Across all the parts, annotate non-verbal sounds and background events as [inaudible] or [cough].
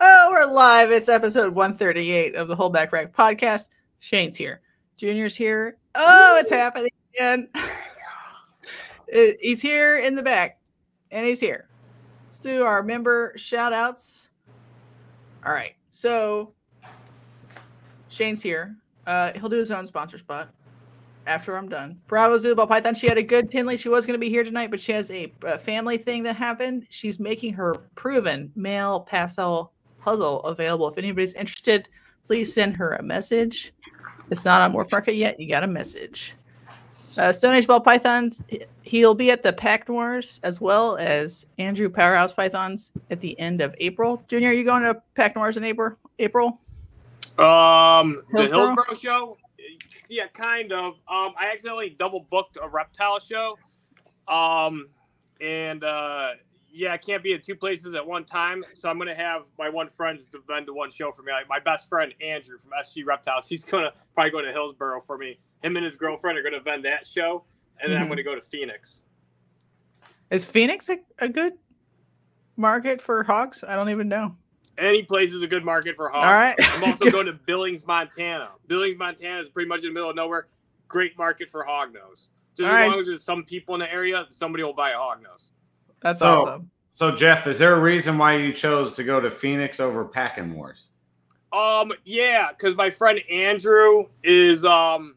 Oh, we're live. It's episode 138 of the Holdback Rack podcast. Shane's here. Junior's here. Oh, it's happening again. [laughs] He's here in the back, and he's here. Let's do our member shout outs. All right. So, Shane's here. Uh, he'll do his own sponsor spot after I'm done. Bravo Ball Python. She had a good Tinley. She was going to be here tonight, but she has a, a family thing that happened. She's making her proven male pastel puzzle available. If anybody's interested, please send her a message. It's not on Morph Market yet. You got a message. Uh, Stone Age Ball Pythons. He'll be at the Pack Noirs as well as Andrew Powerhouse Pythons at the end of April. Junior, are you going to Pack Noirs in April? April? Um, the? Hillsborough show. Yeah, kind of. Um, I accidentally double booked a reptile show. Um, and uh, yeah, I can't be at two places at one time. So I'm gonna have my one friend to vend to one show for me. Like my best friend Andrew from SG Reptiles. He's gonna probably go to Hillsboro for me. Him and his girlfriend are gonna vend that show, and then I'm Mhm. gonna go to Phoenix. Is Phoenix a, a good market for hogs? I don't even know. Any place is a good market for hogs. All right. I'm also [laughs] going to Billings, Montana. Billings, Montana is pretty much in the middle of nowhere. Great market for hog nose. Just All as right. long as there's some people in the area, somebody will buy a hog nose. That's So- awesome. So, Jeff, is there a reason why you chose to go to Phoenix over Packing Wars? Um, yeah, because my friend Andrew is, um,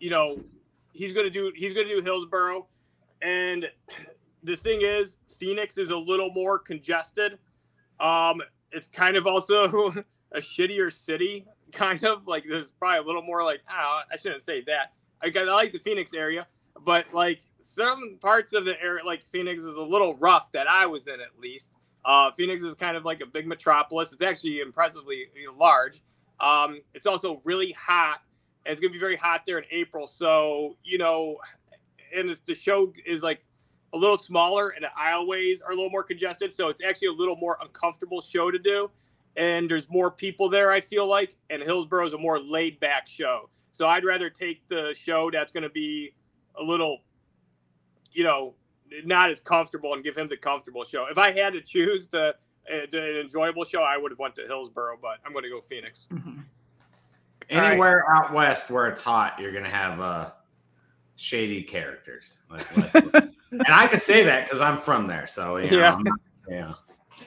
you know, he's gonna do he's gonna do Hillsboro, and the thing is, Phoenix is a little more congested. Um, it's kind of also [laughs] a shittier city, kind of like there's probably a little more like ah, I shouldn't say that. I like the Phoenix area, but like some parts of the area, like Phoenix, is a little rough that I was in at least. Uh, Phoenix is kind of like a big metropolis. It's actually impressively large. Um, it's also really hot, and it's gonna be very hot there in April. So you know, and if the show is like a little smaller, and the aisleways are a little more congested, so it's actually a little more uncomfortable show to do. And there's more people there, I feel like, and Hillsborough is a more laid back show. So I'd rather take the show that's going to be a little, you know, not as comfortable and give him the comfortable show. If I had to choose the uh, the- an enjoyable show, I would have went to Hillsborough, but I'm going to go Phoenix. Mhm. All right. Anywhere out west where it's hot, you're gonna have uh, shady characters. Let's- [laughs] let's- and I can say that because I'm from there. So you know, Yeah. Not- yeah.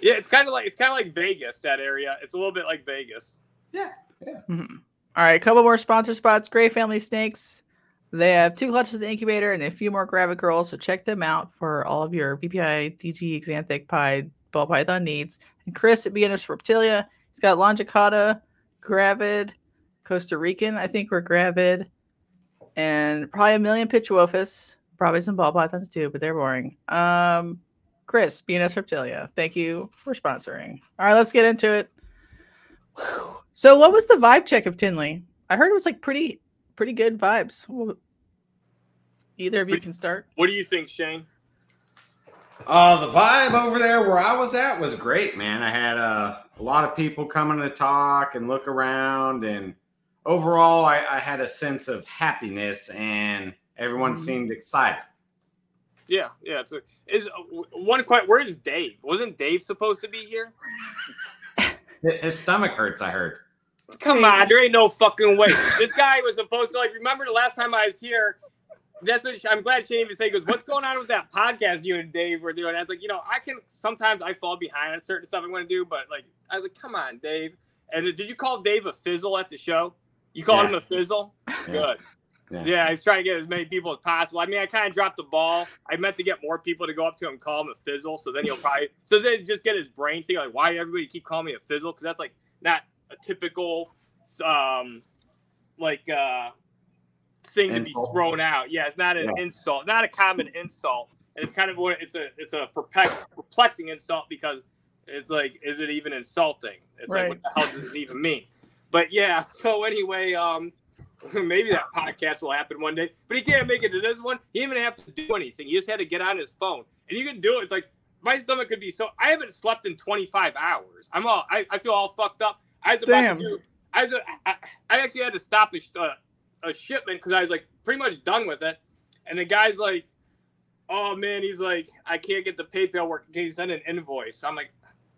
Yeah, it's kind of like it's kind of like Vegas that area. It's a little bit like Vegas. Mhm. All right, a couple more sponsor spots. Gray Family Snakes. They have two clutches in the incubator and a few more gravid girls, so check them out for all of your BPI, DG, Xanthic, Pied, ball python needs. And Chris at Beginners Reptilia. He's got Longicauda, Gravid, Costa Rican, I think we're Gravid, and probably a million Pituophis. Probably some ball pythons too, but they're boring. Um, Chris, BNS Reptilia, thank you for sponsoring. All right, let's get into it. Whew. So, what was the vibe check of Tinley? I heard it was like pretty, pretty good vibes. Well, either of you can start. What do you think, Shane? Uh, the vibe over there where I was at was great, man. I had uh, a lot of people coming to talk and look around, and overall, I, I had a sense of happiness, and everyone Mhm. seemed excited. Yeah, yeah. It's a, is uh, one quite. Where is Dave? Wasn't Dave supposed to be here? [laughs] His- His stomach hurts. I heard. Come on, there ain't no fucking way. this guy was supposed to like. Remember the last time I was here? That's what I'm glad Shane even said. He goes, "What's going on with that podcast you and Dave were doing?" I was like, you know, I can sometimes I fall behind on certain stuff I want to do, but like, I was like, come on, Dave. And did you call Dave a fizzle at the show? You called Yeah. him a fizzle? Yeah. Good. Yeah. Yeah, he's trying to get as many people as possible. I mean, I kind of dropped the ball. I meant to get more people to go up to him and call him a fizzle. So then he'll probably, [laughs] so then just get his brain thing like, why everybody keep calling me a fizzle? Because that's like not a typical, um, like, uh, thing to be thrown out. Yeah, it's not an Yeah. insult, not a common insult. And it's kind of what it's a, it's a perplexing insult because it's like, is it even insulting? It's like, what the hell does it even mean? But yeah, [laughs] so anyway, um, [laughs] maybe that podcast will happen one day. But he can't make it to this one. He didn't even have to do anything. He just had to get on his phone, and you can do it. It's like my stomach could be so. I haven't slept in 25 hours. I'm all. I, I feel all fucked up. I was about Damn. to do. I was. I, I actually had to stop a, uh, a shipment because I was like pretty much done with it, and the guy's like, "Oh man," he's like, "I can't get the PayPal working. Can you send an invoice?" I'm like,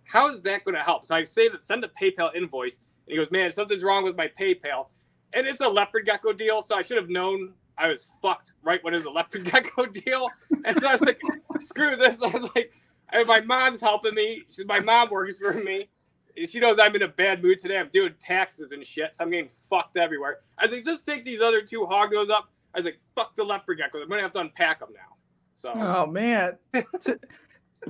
how is that going to help? So I say that send a PayPal invoice, and he goes, man, something's wrong with my PayPal, and it's a leopard gecko deal. So I should have known I was fucked right when it was a leopard [laughs] gecko deal, and so I was like, screw this. [laughs] I was like, and my mom's helping me. She's my mom works for me. She knows I'm in a bad mood today. I'm doing taxes and shit, so I'm getting fucked everywhere. I was like, just take these other two hog nose up. I was like, fuck the leopard geckos. I'm gonna have to unpack them now. So. Oh man. [laughs] so,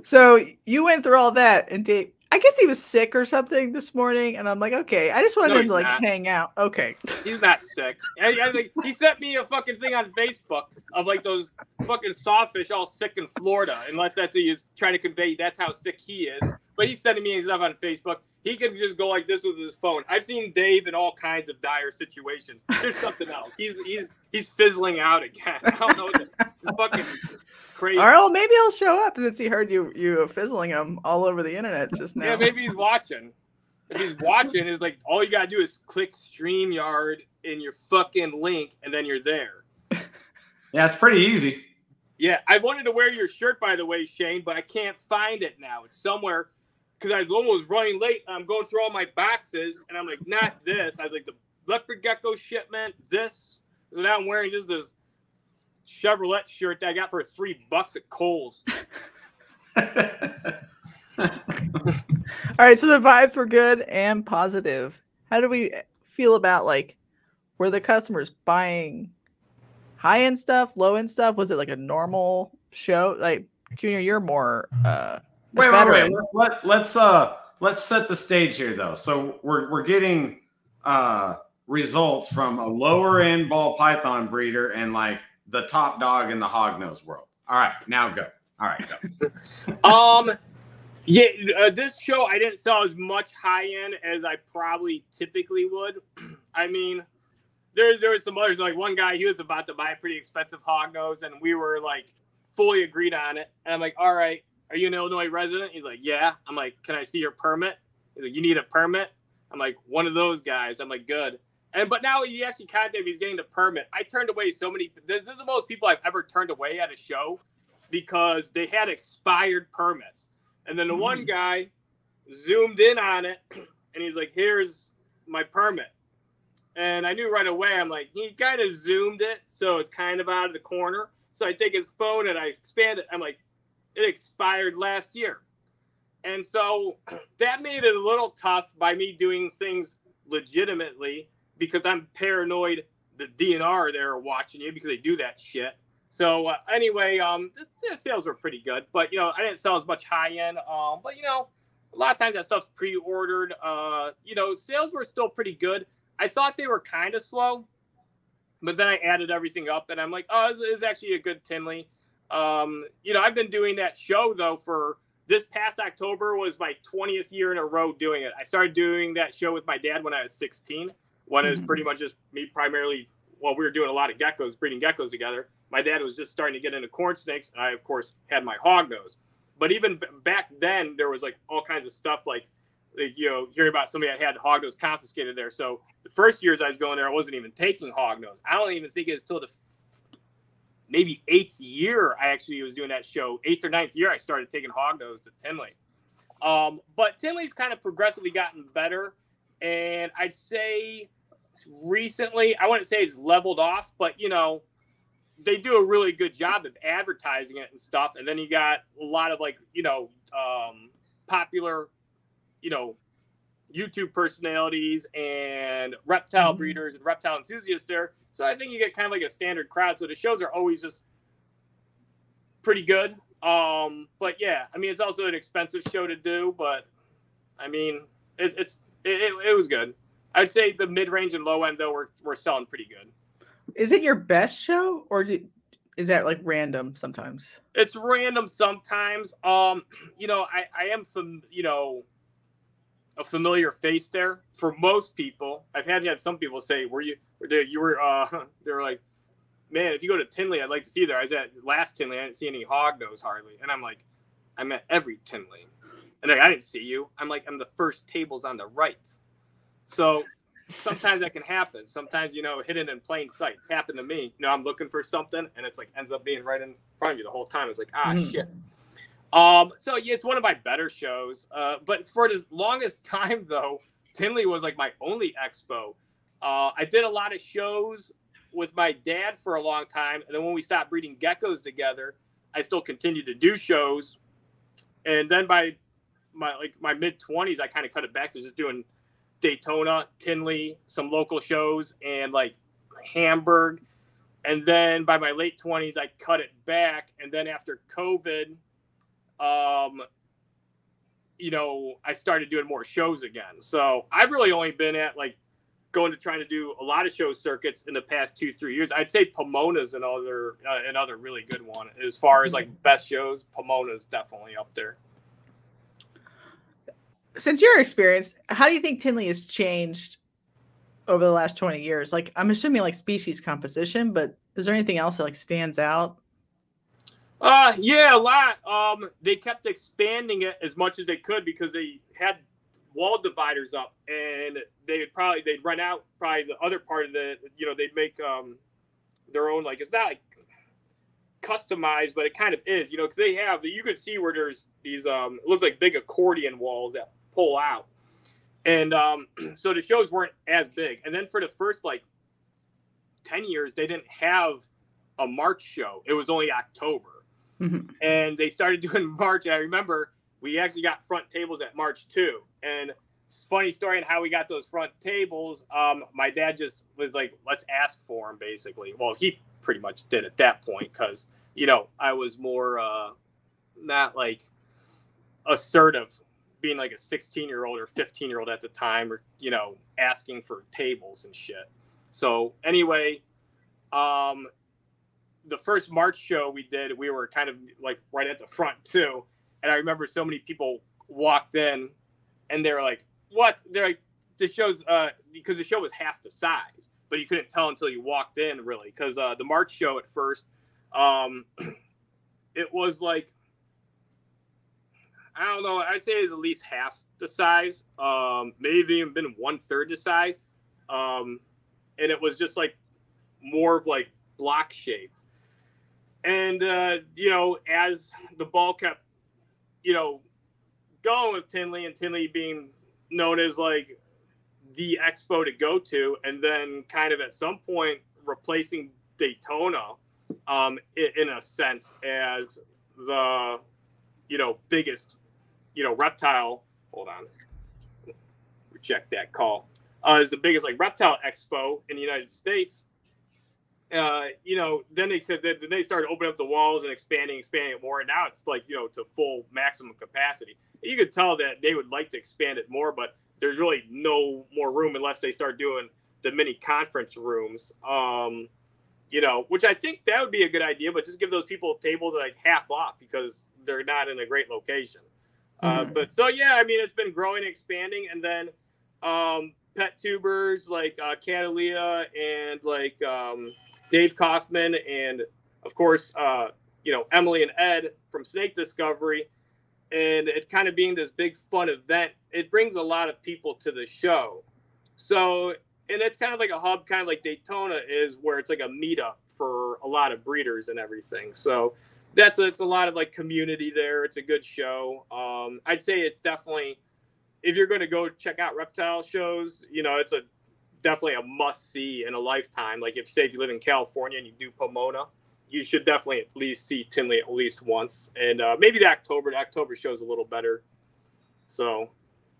so you went through all that, and Dave. I guess he was sick or something this morning, and I'm like, okay, I just wanted No, him to like not. hang out. Okay. He's not sick. I, I think he sent me a fucking thing on Facebook of like those fucking sawfish all sick in Florida, unless that's what he's trying to convey. That's how sick he is. But he's sending me stuff on Facebook. He can just go like this with his phone. I've seen Dave in all kinds of dire situations. There's something else. He's he's he's fizzling out again. [laughs] I don't know. What the, it's fucking crazy. All right, well, maybe he'll show up since he heard you you fizzling him all over the internet just now. Yeah, maybe he's watching. If he's watching, is like all you gotta do is click StreamYard in your fucking link, and then you're there. [laughs] Yeah, it's pretty easy. Yeah, I wanted to wear your shirt, by the way, Shane, but I can't find it now. It's somewhere because I was almost running late. I'm going through all my boxes, and I'm like, not this. I was like, the leopard gecko shipment, this. So now I'm wearing just this Chevrolet shirt that I got for three bucks at Kohl's. [laughs] [laughs] All right, so the vibes were good and positive. How do we feel about like were the customers buying high end stuff, low end stuff? Was it like a normal show? Like Junior, you're more uh Wait, wait, wait. Let, let, let's uh let's set the stage here though. So we're we're getting uh results from a lower end ball python breeder and like the top dog in the hog nose world. All right, now go. All right, go. [laughs] Um, yeah, uh, this show I didn't sell as much high end as I probably typically would. [clears throat] I mean, there there was some others like one guy he was about to buy a pretty expensive hog nose, and we were like fully agreed on it. And I'm like, all right, are you an Illinois resident? He's like, yeah. I'm like, can I see your permit? He's like, you need a permit? I'm like, one of those guys. I'm like, good. And but now he actually contacted me. He's getting the permit. I turned away so many. This, this is the most people I've ever turned away at a show because they had expired permits. And then the one hmm. guy zoomed in on it, [clears throat] and he's like, "Here's my permit." And I knew right away. I'm like, he kind of zoomed it, so it's kind of out of the corner. So I take his phone and I expand it. I'm like, it expired last year. And so [clears throat] that made it a little tough by me doing things legitimately because I'm paranoid the DNR they're watching you because they do that shit. So uh, anyway, um, the sales were pretty good, but you know I didn't sell as much high end. Um, but you know, a lot of times that stuff's pre-ordered. Uh, you know, sales were still pretty good. I thought they were kind of slow, but then I added everything up, and I'm like, oh, this is actually a good Tinley. Um, you know, I've been doing that show though for this past October was my 20th year in a row doing it. I started doing that show with my dad when I was 16, when is Mhm. pretty much just me primarily. Well, we were doing a lot of geckos, breeding geckos together. My dad was just starting to get into corn snakes, and I, of course, had my hog nose. But even back then, there was like all kinds of stuff like, like you know, hearing about somebody that had hog nose confiscated there. So the first years I was going there, I wasn't even taking hog nose. I don't even think it was till the maybe eighth year I actually was doing that show. Eighth or ninth year, I started taking hog nose to Tinley. Um, but Tinley's kind of progressively gotten better, and I'd say recently, I wouldn't say it's leveled off, but you know, they do a really good job of advertising it and stuff. And then you got a lot of like, you know, um, popular, you know, YouTube personalities and reptile Mhm. breeders and reptile enthusiasts there. So I think you get kind of like a standard crowd. So the shows are always just pretty good. Um, but yeah, I mean, it's also an expensive show to do, but I mean, it, it's it, it, it was good. I'd say the mid range and low end though we're we're selling pretty good. Is it your best show or do, is that like random sometimes? It's random sometimes. Um, [clears throat] you know, I I am from you know a familiar face there for most people. I've had had some people say, "Were you were there? You were uh." [laughs] They were like, "Man, if you go to Tinley, I'd like to see you there." I was at last Tinley. I didn't see any hog nose hardly, and I'm like, I'm at every Tinley, and they're like, I didn't see you. I'm like, I'm the first tables on the right. So sometimes that can happen. Sometimes you know, hidden in plain sight. It's happened to me. You know, I'm looking for something, and it's like ends up being right in front of you the whole time. It's like, ah, Mm. shit. Um, so yeah, it's one of my better shows. Uh, but for the longest [laughs] time though, Tinley was like my only expo. Uh, I did a lot of shows with my dad for a long time, and then when we stopped breeding geckos together, I still continued to do shows. And then by my like my mid twenties, I kind of cut it back to just doing Daytona, Tinley, some local shows, and like Hamburg. And then by my late twenties, I cut it back. And then after COVID, um, you know, I started doing more shows again. So I've really only been at like going to trying to do a lot of show circuits in the past two three years. I'd say Pomona's another uh, another really good one as far as like best shows. Pomona's definitely up there. Since your experience, how do you think Tinley has changed over the last twenty years? Like I'm assuming like species composition, but is there anything else that like stands out? Uh yeah, a lot. Um, they kept expanding it as much as they could because they had wall dividers up, and they'd probably they'd run out probably the other part of the you know they'd make um their own like it's not like customized, but it kind of is you know because they have you could see where there's these um it looks like big accordion walls that pull out, and um [clears throat] so the shows weren't as big, and then for the first like ten years they didn't have a March show; it was only October. Mm-hmm. And they started [laughs] doing March. And I remember we actually got front tables at March too. And funny story on how we got those front tables. Um, my dad just was like, let's ask for them, basically. Well, he pretty much did at that point because, you know, I was more uh, not like assertive, being like a 16 year old or 15 year old at the time, or, you know, asking for tables and shit. So, anyway, um, the first March show we did, we were kind of like right at the front too. And I remember so many people walked in and they were like, what? They're like, this show's, uh, because the show was half the size, but you couldn't tell until you walked in really. Cause, uh, the March show at first, um, [clears throat] it was like, I don't know. I'd say it's at least half the size. Um, maybe even been one third the size. Um, and it was just like more of like block shaped and uh, you know, as the ball kept, you know, going with Tinley and Tinley being known as like the expo to go to, and then kind of at some point replacing Daytona, um, in, in a sense as the, you know, biggest, you know, reptile. Hold on, reject that call. Uh, is the biggest like reptile expo in the United States uh, you know, then they said that they started opening up the walls and expanding, expanding it more. And now it's like, you know, to full maximum capacity. You could tell that they would like to expand it more, but there's really no more room unless they start doing the mini conference rooms. Um, you know, which I think that would be a good idea, but just give those people tables like half off because they're not in a great location. Uh, mm-hmm. Uh, but so yeah, I mean, it's been growing, expanding, and then um, pet tubers like uh, Catalia and like um, Dave Kaufman, and of course, uh, you know, Emily and Ed from Snake Discovery. And it kind of being this big fun event, it brings a lot of people to the show. So, and it's kind of like a hub, kind of like Daytona is, where it's like a meetup for a lot of breeders and everything. So, that's a, it's a lot of like community there. It's a good show. Um, I'd say it's definitely if you're going to go check out reptile shows, you know, it's a definitely a must see in a lifetime. Like if say if you live in California and you do Pomona, you should definitely at least see Tinley at least once. And uh, maybe the October, the October shows a little better. So,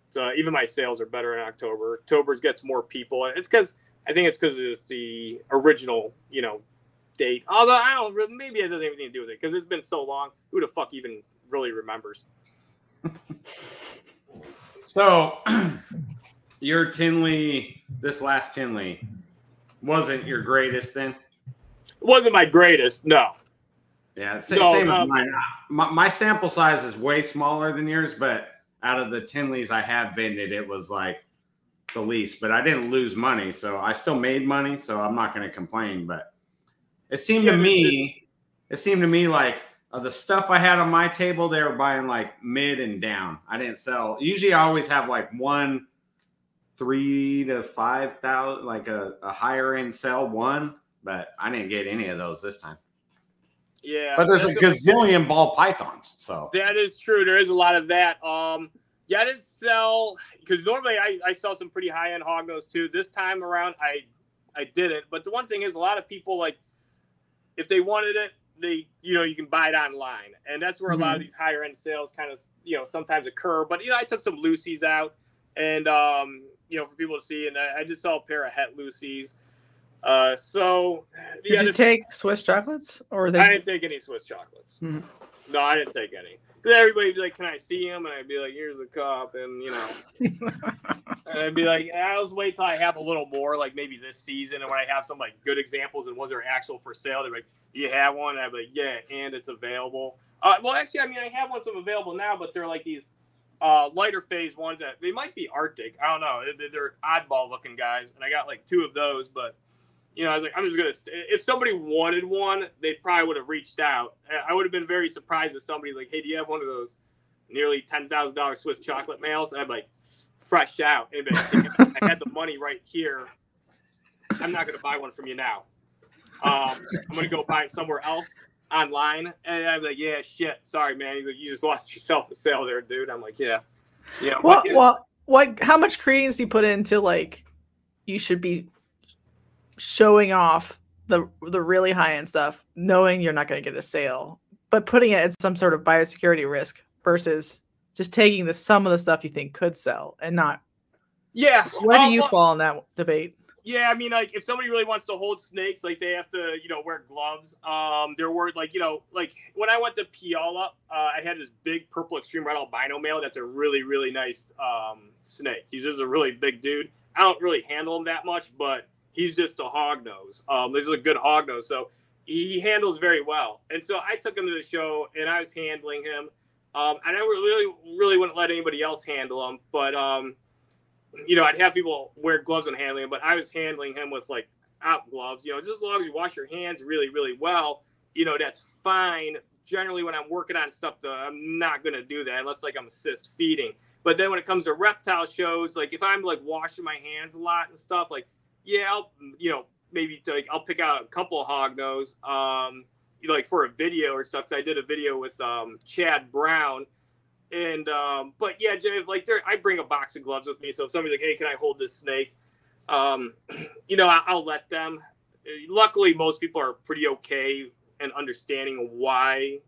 so even my sales are better in October. October gets more people. It's because I think it's because it's the original, you know, date. Although I don't, maybe it doesn't have anything to do with it because it's been so long. Who the fuck even really remembers? [laughs] so [clears throat] your Tinley, this last Tinley, wasn't your greatest then? It wasn't my greatest, no. Yeah, same, no, same um, as mine. My, my, sample size is way smaller than yours, but out of the Tinleys I have vended, it was like the least. But I didn't lose money, so I still made money, so I'm not going to complain. But it seemed yeah, to me, it seemed to me like uh, the stuff I had on my table, they were buying like mid and down. I didn't sell. Usually, I always have like one three to five thousand, like a, a higher end sell one, but I didn't get any of those this time. Yeah, But there's a gazillion ball pythons. So That is true. There is a lot of that. Um, yeah, I didn't sell because normally I, I sell some pretty high end hognose too. This time around, I I didn't. But the one thing is, a lot of people like if they wanted it, they you know you can buy it online, and that's where a lot of these higher end sales kind of you know sometimes occur. But you know, I took some Lucy's out, and um, you know for people to see, and I, I did sell a pair of Het Lucy's. Uh, so Did yeah, you take Swiss chocolates or I they? didn't take any Swiss chocolates. Mhm. No, I didn't take any. Everybody'd be like, "Can I see him?" And I'd be like, "Here's a cop," and you know, [laughs] and I'd be like, "I'll wait till I have a little more, like maybe this season, and when I have some like good examples and ones that are actual for sale, they're like, "You have one?" And I'd be like, "Yeah," and it's available. Uh, well, actually, I mean, I have ones available now, but they're like these uh, lighter phase ones that they might be Arctic. I don't know. They're, they're oddball looking guys, and I got like two of those, but you know, I was like, I'm just gonna. st- If somebody wanted one, they probably would have reached out. I would have been very surprised if somebody's like, "Hey, do you have one of those nearly ten thousand dollars Swiss chocolate males?" And I'm like, fresh out. And like, I had the money right here. I'm not gonna buy one from you now. Um, I'm gonna go buy it somewhere else online. And I'm like, yeah, shit, sorry, man. He's like, you just lost yourself a sale there, dude. I'm like, yeah, yeah. Well, but- well, what? How much credence do you put into like you should be showing off the the really high end stuff, knowing you're not going to get a sale, but putting it at some sort of biosecurity risk versus just taking the some of the stuff you think could sell and not. yeah. Where do uh, you well- fall in that debate? Yeah, I mean, like if somebody really wants to hold snakes, like they have to, you know, wear gloves. Um, there were like, you know, like when I went to Puyallup, uh, I had this big purple extreme red albino male. That's a really, really nice um, snake. He's just a really big dude. I don't really handle him that much, but he's just a hog nose. Um, this is a good hog nose, so he handles very well. And so I took him to the show, and I was handling him. Um, and I really, really wouldn't let anybody else handle him, but um, you know, I'd have people wear gloves when handling him, but I was handling him with like out gloves. You know, just as long as you wash your hands really, really well, you know, that's fine. Generally, when I'm working on stuff, though, I'm not gonna do that unless like I'm assist feeding. But then when it comes to reptile shows, like if I'm like washing my hands a lot and stuff, like yeah, I'll you know maybe like I'll pick out a couple of hog nose, um, like for a video or stuff. 'cause I did a video with um, Chad Brown and um, but yeah, like there, I bring a box of gloves with me. So if somebody's like, "Hey, can I hold this snake?" Um, [clears throat] you know, I, I'll let them. Luckily, most people are pretty okay and understanding why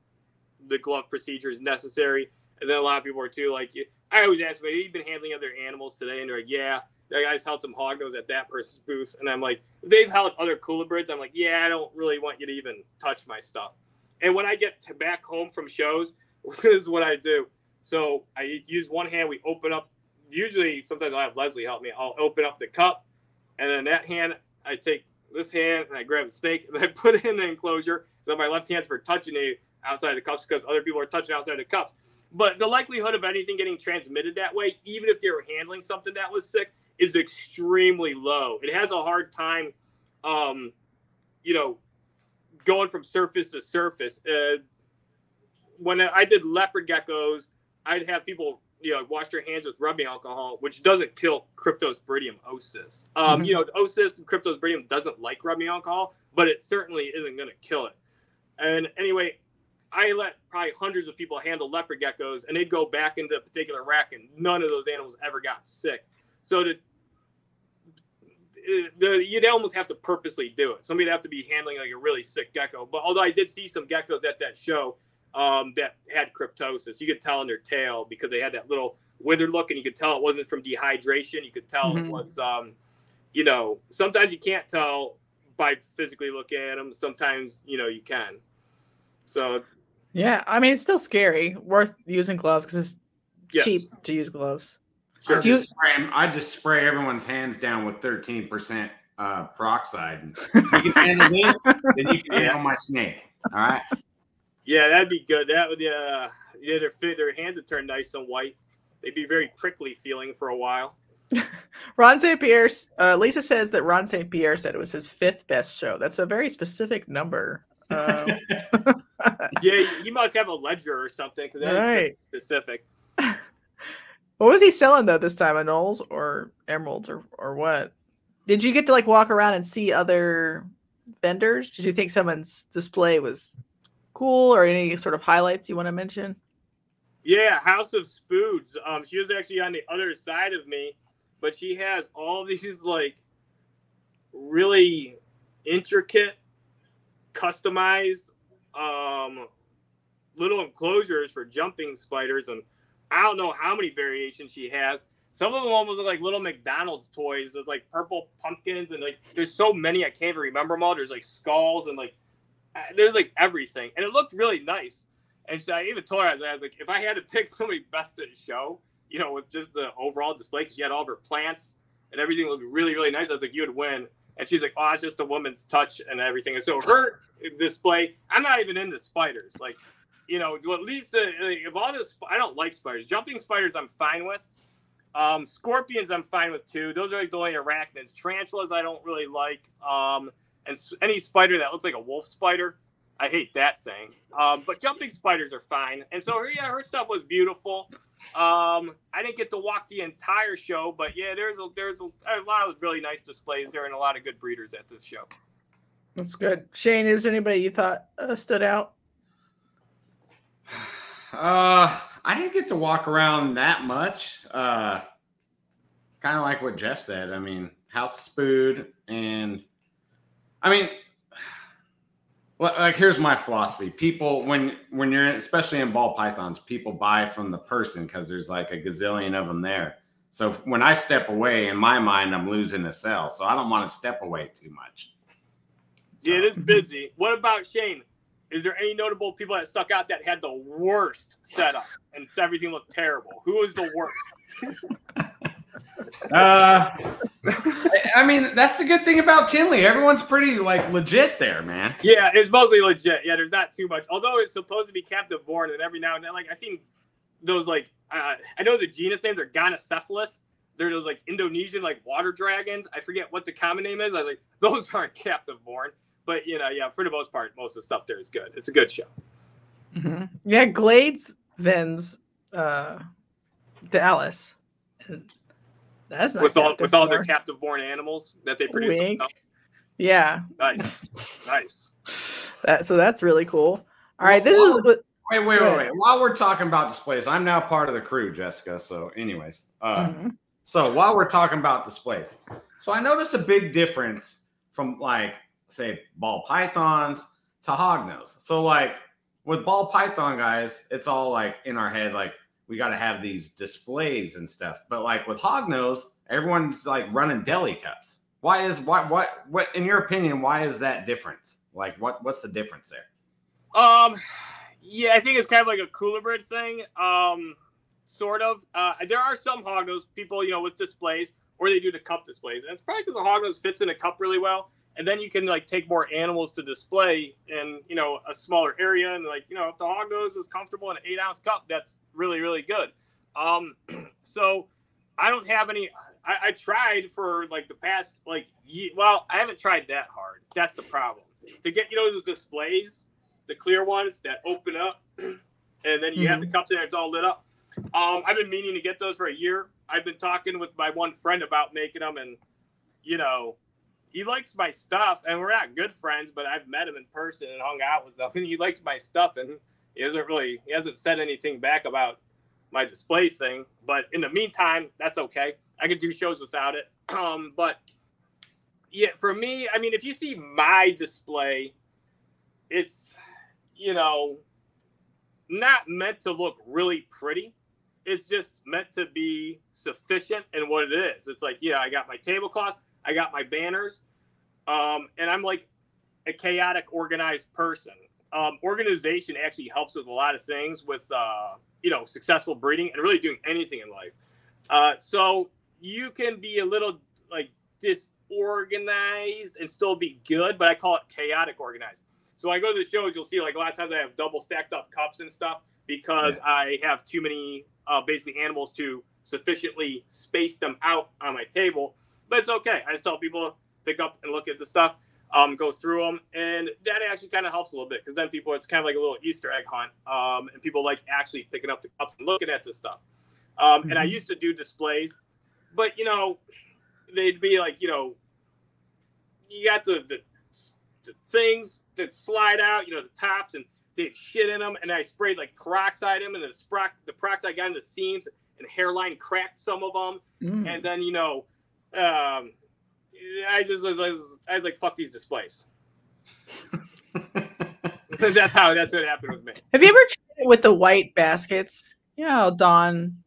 the glove procedure is necessary. And then a lot of people are too. Like I always ask, "Have you been handling other animals today?" And they're like, "Yeah." That guy's held some hognose at that person's booth, and I'm like, they've held other colubrids. I'm like, yeah, I don't really want you to even touch my stuff. And when I get back home from shows, [laughs] this is what I do. So I use one hand. We open up. Usually, sometimes I'll have Leslie help me. I'll open up the cup, and then that hand I take this hand and I grab the snake and [laughs] I put it in the enclosure. So my left hand's for touching it outside the cups because other people are touching outside the cups. But the likelihood of anything getting transmitted that way, even if they were handling something that was sick, is extremely low. It has a hard time, um, you know, going from surface to surface. Uh, when I did leopard geckos, I'd have people, you know, wash their hands with rubbing alcohol, which doesn't kill Cryptosporidiosis. Um, Mhm. You know, osis and Cryptosporidium doesn't like rubbing alcohol, but it certainly isn't going to kill it. And anyway, I let probably hundreds of people handle leopard geckos, and they'd go back into a particular rack, and none of those animals ever got sick. So to the, you'd almost have to purposely do it. Somebody'd have to be handling like a really sick gecko. But although I did see some geckos at that show um, that had cryptosis, you could tell in their tail because they had that little withered look, and you could tell it wasn't from dehydration. You could tell Mhm. it was, um, you know, sometimes you can't tell by physically looking at them. Sometimes you know you can. So Yeah, I mean it's still scary. Worth using gloves because it's yes, cheap to use gloves. Sure. I Do you- just, I just spray everyone's hands down with 13% uh, peroxide. And if you can handle this, then you can handle my snake. All right. Yeah, that'd be good. That would, uh, yeah, their fi- their hands would turn nice and white. They'd be very prickly feeling for a while. [laughs] Ron St. Pierre, uh, Lisa says that Ron St. Pierre said it was his fifth best show. That's a very specific number. Um, [laughs] Yeah, he must have a ledger or something because that's right. specific. What was he selling though this time? Anoles or emeralds or or what? Did you get to like walk around and see other vendors? Did you think someone's display was cool or any sort of highlights you want to mention? Yeah, House of Spoods. Um, she was actually on the other side of me, but she has all [laughs] these like really intricate, customized um, little enclosures for jumping spiders, and I don't know how many variations she has. Some of them almost look like little McDonald's toys. There's like purple pumpkins, and like there's so many I can't even remember them all. There's like skulls and like uh, there's like everything, and it looked really nice. And so I even told her, I was, like, if I had to pick [laughs] somebody best at show, you know, with just the overall display, because she had all of her plants and everything looked really, really nice. I was like, you would win. And she's like, oh, it's just a woman's touch and everything. And so her display, I'm not even into spiders. Like, you know, at least uh, if all this, I don't like spiders. Jumping spiders, I'm fine with. Um, scorpions, I'm fine with too. Those are like the only arachnids. Tarantulas, I don't really like. Um, and any spider that looks like a wolf spider, I hate that thing. Um, but jumping spiders are fine. And so, her, yeah, her stuff was beautiful. Um, I didn't get to walk the entire show, but yeah, there's a there's a, a lot of really nice displays there and a lot of good breeders at this show. That's good. Shane, is there anybody you thought uh, stood out? Uh, I didn't get to walk around that much. Uh, kind of like what Jeff said. I mean, House of Spood, and I mean, [sighs] well, like here's my philosophy. People, when when you're especially in ball pythons, people buy from the person because there's like a gazillion of them there. So when I step away, in my mind, I'm losing the sale. So I don't want to step away too much. So. Yeah, it is busy. What about Shane? Is there any notable people that stuck out that had the worst setup and everything looked terrible? Who was the worst? [laughs] uh, I mean, that's the good thing about Tinley. Everyone's pretty like legit there, man. Yeah, it's mostly legit. Yeah, there's not too much. Although it's supposed to be captive born, and every now and then, like I seen those like uh, I know the genus names are Gonocephalus. They're those like Indonesian like water dragons. I forget what the common name is. I was like, [laughs] those aren't captive born. But you know, yeah, for the most part, most of the stuff there is good. It's a good show. Mm-hmm. Yeah, Glades Vins, uh, Dallas. That's not with all with all their captive born animals that they produce. Yeah. Nice. nice. That, so that's really cool. All right, this well, is wait, wait, wait, wait. While we're talking about displays, I'm now part of the crew, Jessica. So, anyways, uh, mm-hmm. so while we're talking about displays, so I noticed a big difference from like say ball pythons to hognose. So like with ball python guys, it's all like in our head, like we got to have these displays and stuff. But like with hognose, everyone's like running deli cups. Why is what what what in your opinion? Why is that difference? Like what what's the difference there? Um, yeah, I think it's kind of like a cooler bird thing. Um, sort of. Uh, there are some hognose people, you know, with displays, or they do the cup displays, and it's probably because the hognose fits in a cup really well and then you can like take more animals to display in you know a smaller area. And like you know if the hog hognose is comfortable in an eight ounce cup that's really really good. Um [clears throat] so i don't have any I, I, tried for like the past like ye- well i haven't tried that hard. That's the problem. To get you know those displays the clear ones that open up [clears throat] and then you mm-hmm. have the mm-hmm. cups in there it's all lit up. Um i've been meaning to get those for a year. I've been talking with my one friend about making them and you know he likes my stuff, and we're not good friends, but I've met him in person and hung out with him, and he likes my stuff, and he hasn't really he hasn't said anything back about my display thing. But in the meantime, that's okay. I could do shows without it. [clears throat] Um, but yeah, for me, I mean, if you see my display, it's you know not meant to look really pretty. It's just meant to be sufficient in what it is. It's like, yeah, I got my tablecloths, I got my banners, um, and I'm like a chaotic, organized person. Um, organization actually helps with a lot of things with, uh, you know, successful breeding and really doing anything in life. Uh, so you can be a little like disorganized and still be good, but I call it chaotic organized. So I go to the shows, you'll see like a lot of times I have double stacked up cups and stuff because yeah. I have too many uh, basically animals to sufficiently space them out on my table. But it's okay. I just tell people pick up and look at the stuff, um, go through them, and that actually kind of helps a little bit because then people it's kind of like a little Easter egg hunt, um, and people like actually picking up the cups and looking at the stuff. Um, mm-hmm. And I mm-hmm. used to do displays, but you know, they'd be like, you know, you got the, the, the things that slide out, you know, the tops, and they had shit in them, and I sprayed like peroxide in them, and the sprock the peroxide got in the seams and hairline cracked some of them, Mm. and then you know, um, I just was like, I was like, fuck these displays. [laughs] that's how that's what happened with me. Have you ever tried it with the white baskets? You know Don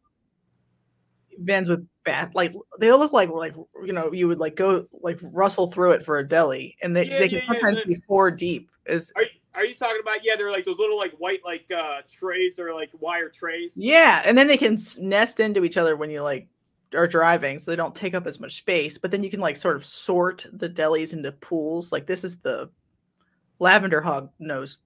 vans with bat like they look like like you know you would like go like rustle through it for a deli, and they, Yeah, they can yeah, yeah, sometimes the- be four deep. Is Are you, are you talking about? Yeah, they're like those little like white like uh trays or like wire trays. yeah, and then they can nest into each other when you like are driving, so they don't take up as much space. But then you can like sort of sort the delis into pools. Like this is the lavender hog nose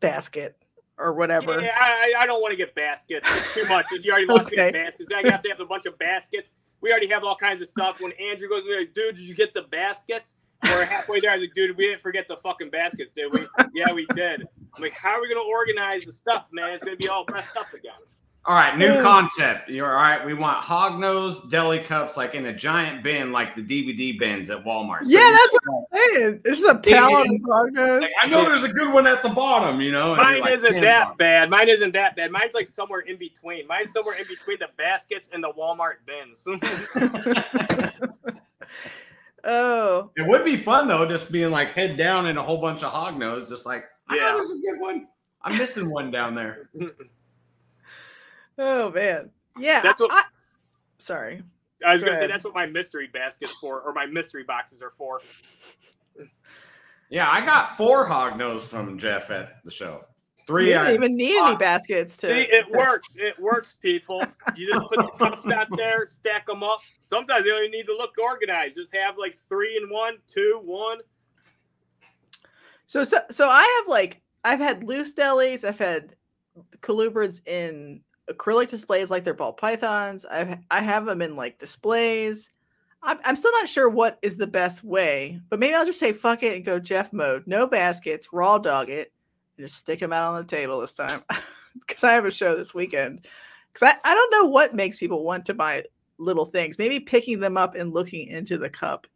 basket or whatever. Yeah, I, I don't want to get baskets It's too [laughs] much. You already want to Okay. get baskets. I have to have a bunch of baskets. We already have all kinds of stuff. When Andrew goes, like, dude, did you get the baskets? We're halfway there. I was like, dude, we didn't forget the fucking baskets, did we? [laughs] Yeah, we did. I'm like, how are we gonna organize the stuff, man? It's gonna be all messed up again. All right, new concept. You're all right. We want hog nose deli cups like in a giant bin, like the DVD bins at Walmart. So yeah, that's what I'm saying. This is a pallet of hog nose. like, I know there's a good one at the bottom, you know. Mine like, isn't that dog." bad. Mine isn't that bad. Mine's like somewhere in between. Mine's somewhere in between the baskets and the Walmart bins. [laughs] [laughs] oh, It would be fun though, just being like head down in a whole bunch of hog nose, just like I Yeah. know there's a good one. I'm missing one down there. [laughs] oh man, yeah. That's what- I, I- sorry. I was Go gonna say that's what my mystery baskets for, or my mystery boxes are for. Yeah, I got four hog nose from Jeff at the show. Three. You didn't I, even need any uh, baskets to. See, it works. It works, people. You just put the cups [laughs] out there, stack them up. Sometimes they don't even need to look organized. Just have like three and one, two, one. So, so, so I have like I've had loose delis. I've had colubrids in acrylic displays, like they're ball pythons. I've I have them in like displays. I'm, I'm still not sure what is the best way, but maybe I'll just say fuck it and go Jeff mode. No baskets, raw dog it, and just stick them out on the table this time [laughs] because I have a show this weekend. Because I, I don't know what makes people want to buy little things. Maybe picking them up and looking into the cup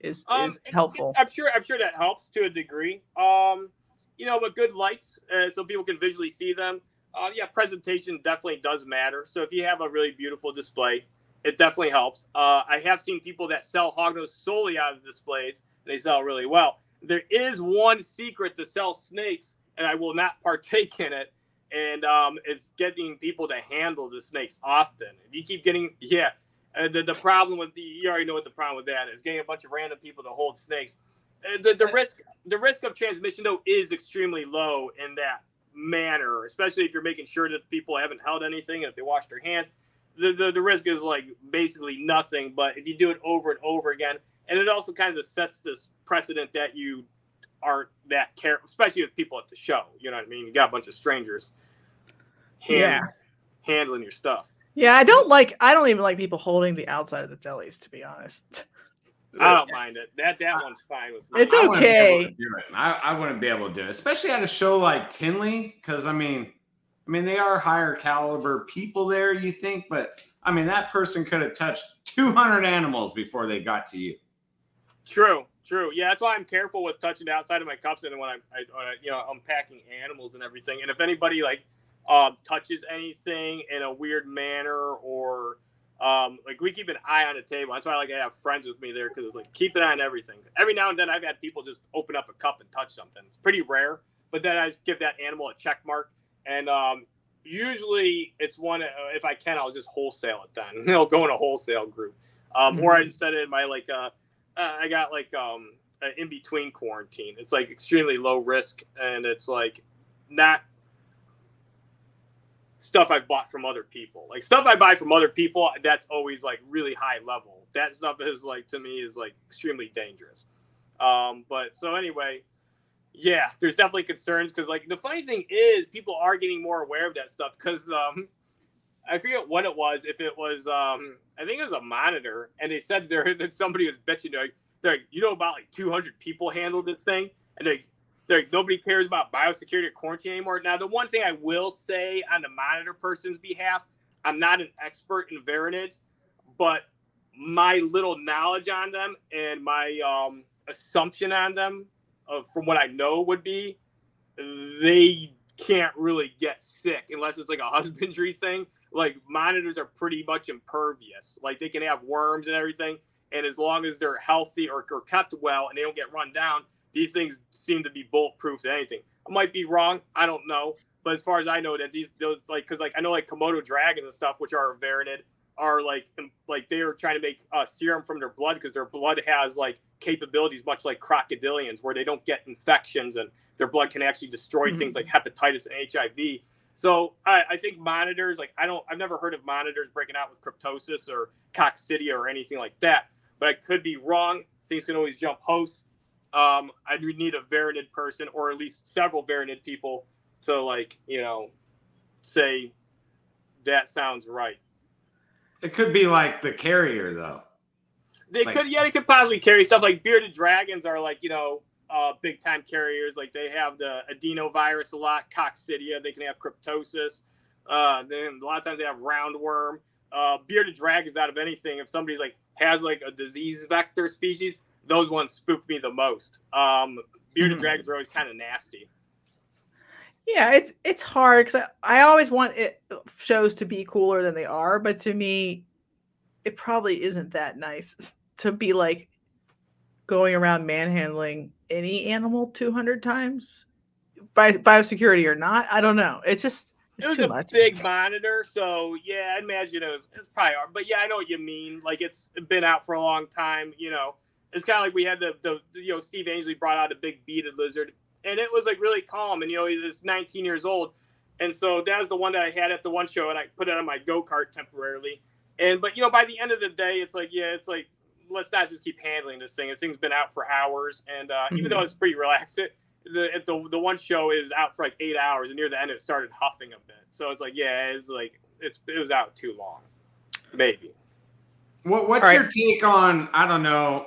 is Um, is helpful. I'm sure. I'm sure that helps to a degree. Um, you know, but good lights uh, so people can visually see them. Uh, yeah, presentation definitely does matter. So if you have a really beautiful display, it definitely helps. Uh, I have seen people that sell hognose solely out of displays. They sell really well. There is one secret to sell snakes, and I will not [laughs] partake in it. And um, it's getting people to handle the snakes often. If you keep getting, yeah, uh, the, the problem with the you already know what the problem with that is getting a bunch of random people to hold snakes. Uh, the, the risk the risk of transmission though is extremely low in that manner, especially if you're making sure that people haven't held anything and if they wash their hands. The, the, the risk is like basically nothing, but if you do it over and over again, and it also kind of sets this precedent that you aren't that careful, especially with people at the show. You know what I mean? You got a bunch of strangers hand, Yeah. handling your stuff. Yeah, I don't like. I don't even like people holding the outside of the delis. To be honest, I don't mind it. That that one's fine with me. It's I wouldn't okay. it. I, I wouldn't be able to do it, especially at a show like Tinley, because I mean, I mean they are higher caliber people there. You think, but I mean that person could have touched 200 animals before they got to you. True, true. Yeah, that's why I'm careful with touching the outside of my cups and when I'm, I, when I, you know, unpacking animals and everything. And if anybody like um, touches anything in a weird manner or um, like we keep an eye on the table. That's why I like to have friends with me there because it's like keep an eye on everything. Every now and then I've had people just open up a cup and touch something. It's pretty rare, but then I just give that animal a check mark. And um, usually it's one uh, if I can, I'll just wholesale it then. [laughs] I'll go in a wholesale group, um, or I just set it in my like. Uh, uh, I got like um in between quarantine. It's like extremely low risk, and it's like not stuff I've bought from other people. Like stuff I buy from other people, that's always like really high level. That stuff is like to me is like extremely dangerous. Um, but so anyway, yeah, there's definitely concerns because like the funny thing is people are getting more aware of that stuff because um I forget what it was. If it was, um, I think it was a monitor, and they said there [laughs] that somebody was bitching. Like, they're like, you know, about like 200 people handled this thing, and they, they're like, nobody cares about biosecurity or quarantine anymore. Now, the one thing I will say on the monitor person's behalf, I'm not an expert in Varanid, but my little knowledge on them and my um, assumption on them, of from what I know, would be they can't really get sick unless it's like a [laughs] husbandry thing. Like monitors are pretty much impervious. Like they can have worms and everything, and as long as they're healthy or, or kept well and they don't get run down, these things seem to be bulletproof to anything. I might be wrong. I don't know. But as far as I know, that these those like because like I know like Komodo dragons and stuff, which are varanid, are like like they are trying to make uh, serum from their blood because their blood has like capabilities much like crocodilians, where they don't get infections and their blood can actually destroy mm-hmm. things like hepatitis and HIV. So I, I, think monitors, like I don't, I've never heard of monitors breaking out with cryptosis or coccidia or anything like that. But I could be wrong. Things can always jump hosts. Um, I would need a varanid person or at least several varanid people to like, you know, say that sounds right. It could be like the carrier though. They like, could, yeah, they could possibly carry stuff like bearded dragons are like, you know, uh, big time carriers. Like they have the adenovirus a lot, coccidia. They can have cryptosis. Uh, then a lot of times they have roundworm. Uh, bearded dragons out of anything. If somebody's like has like a disease vector species, those ones spook me the most. Um, bearded mm-hmm. dragons are always kind of nasty. Yeah, it's it's hard because I, I always want it shows to be cooler than they are, but to me, it probably isn't that nice to be like going around manhandling any animal 200 times by biosecurity or not. I don't know. It's just it's it was too a much. big monitor, so yeah, I imagine it was it's probably hard. But yeah, I know what you mean. Like it's been out for a long time. You know, it's kind of like we had the, the you know Steve Ainsley brought out a big beaded lizard, and it was like really calm. And you know he's 19 years old, and so that was the one that I had at the one show, and I put it on my go kart temporarily. And but you know by the end of the day, it's like yeah, it's like let's not just keep handling this thing. This thing's been out for hours, and uh, mm-hmm. even though mm-hmm. it's pretty relaxed, it, the the the one show is out for like eight hours, and near the end it started huffing a bit. So it's like, yeah, it's like it's it was out too long, maybe. What what's right. your take on? I don't know.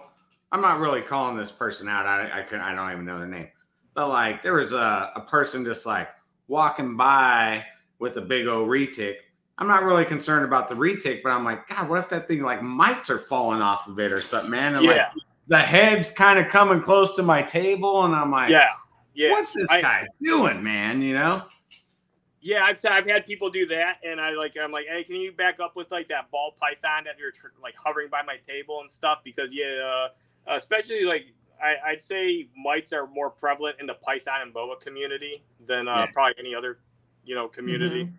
I'm not really calling this person out. I I could I don't even know the name, but like there was a a person just like walking by with a big old retic I'm not really concerned about the retic, but I'm like, God, what if that thing like mites are falling off of it or something, man? And yeah. like the head's kind of coming close to my table, and I'm like, Yeah, yeah. What's this I, guy doing, man? You know? Yeah, I've I've had people do that, and I like I'm like, hey, can you back up with like that ball python that you're tr- like hovering by my table and stuff? Because yeah, uh, especially like I, would say mites are more prevalent in the python and boa community than uh, yeah. probably any other you know community. Mm-hmm.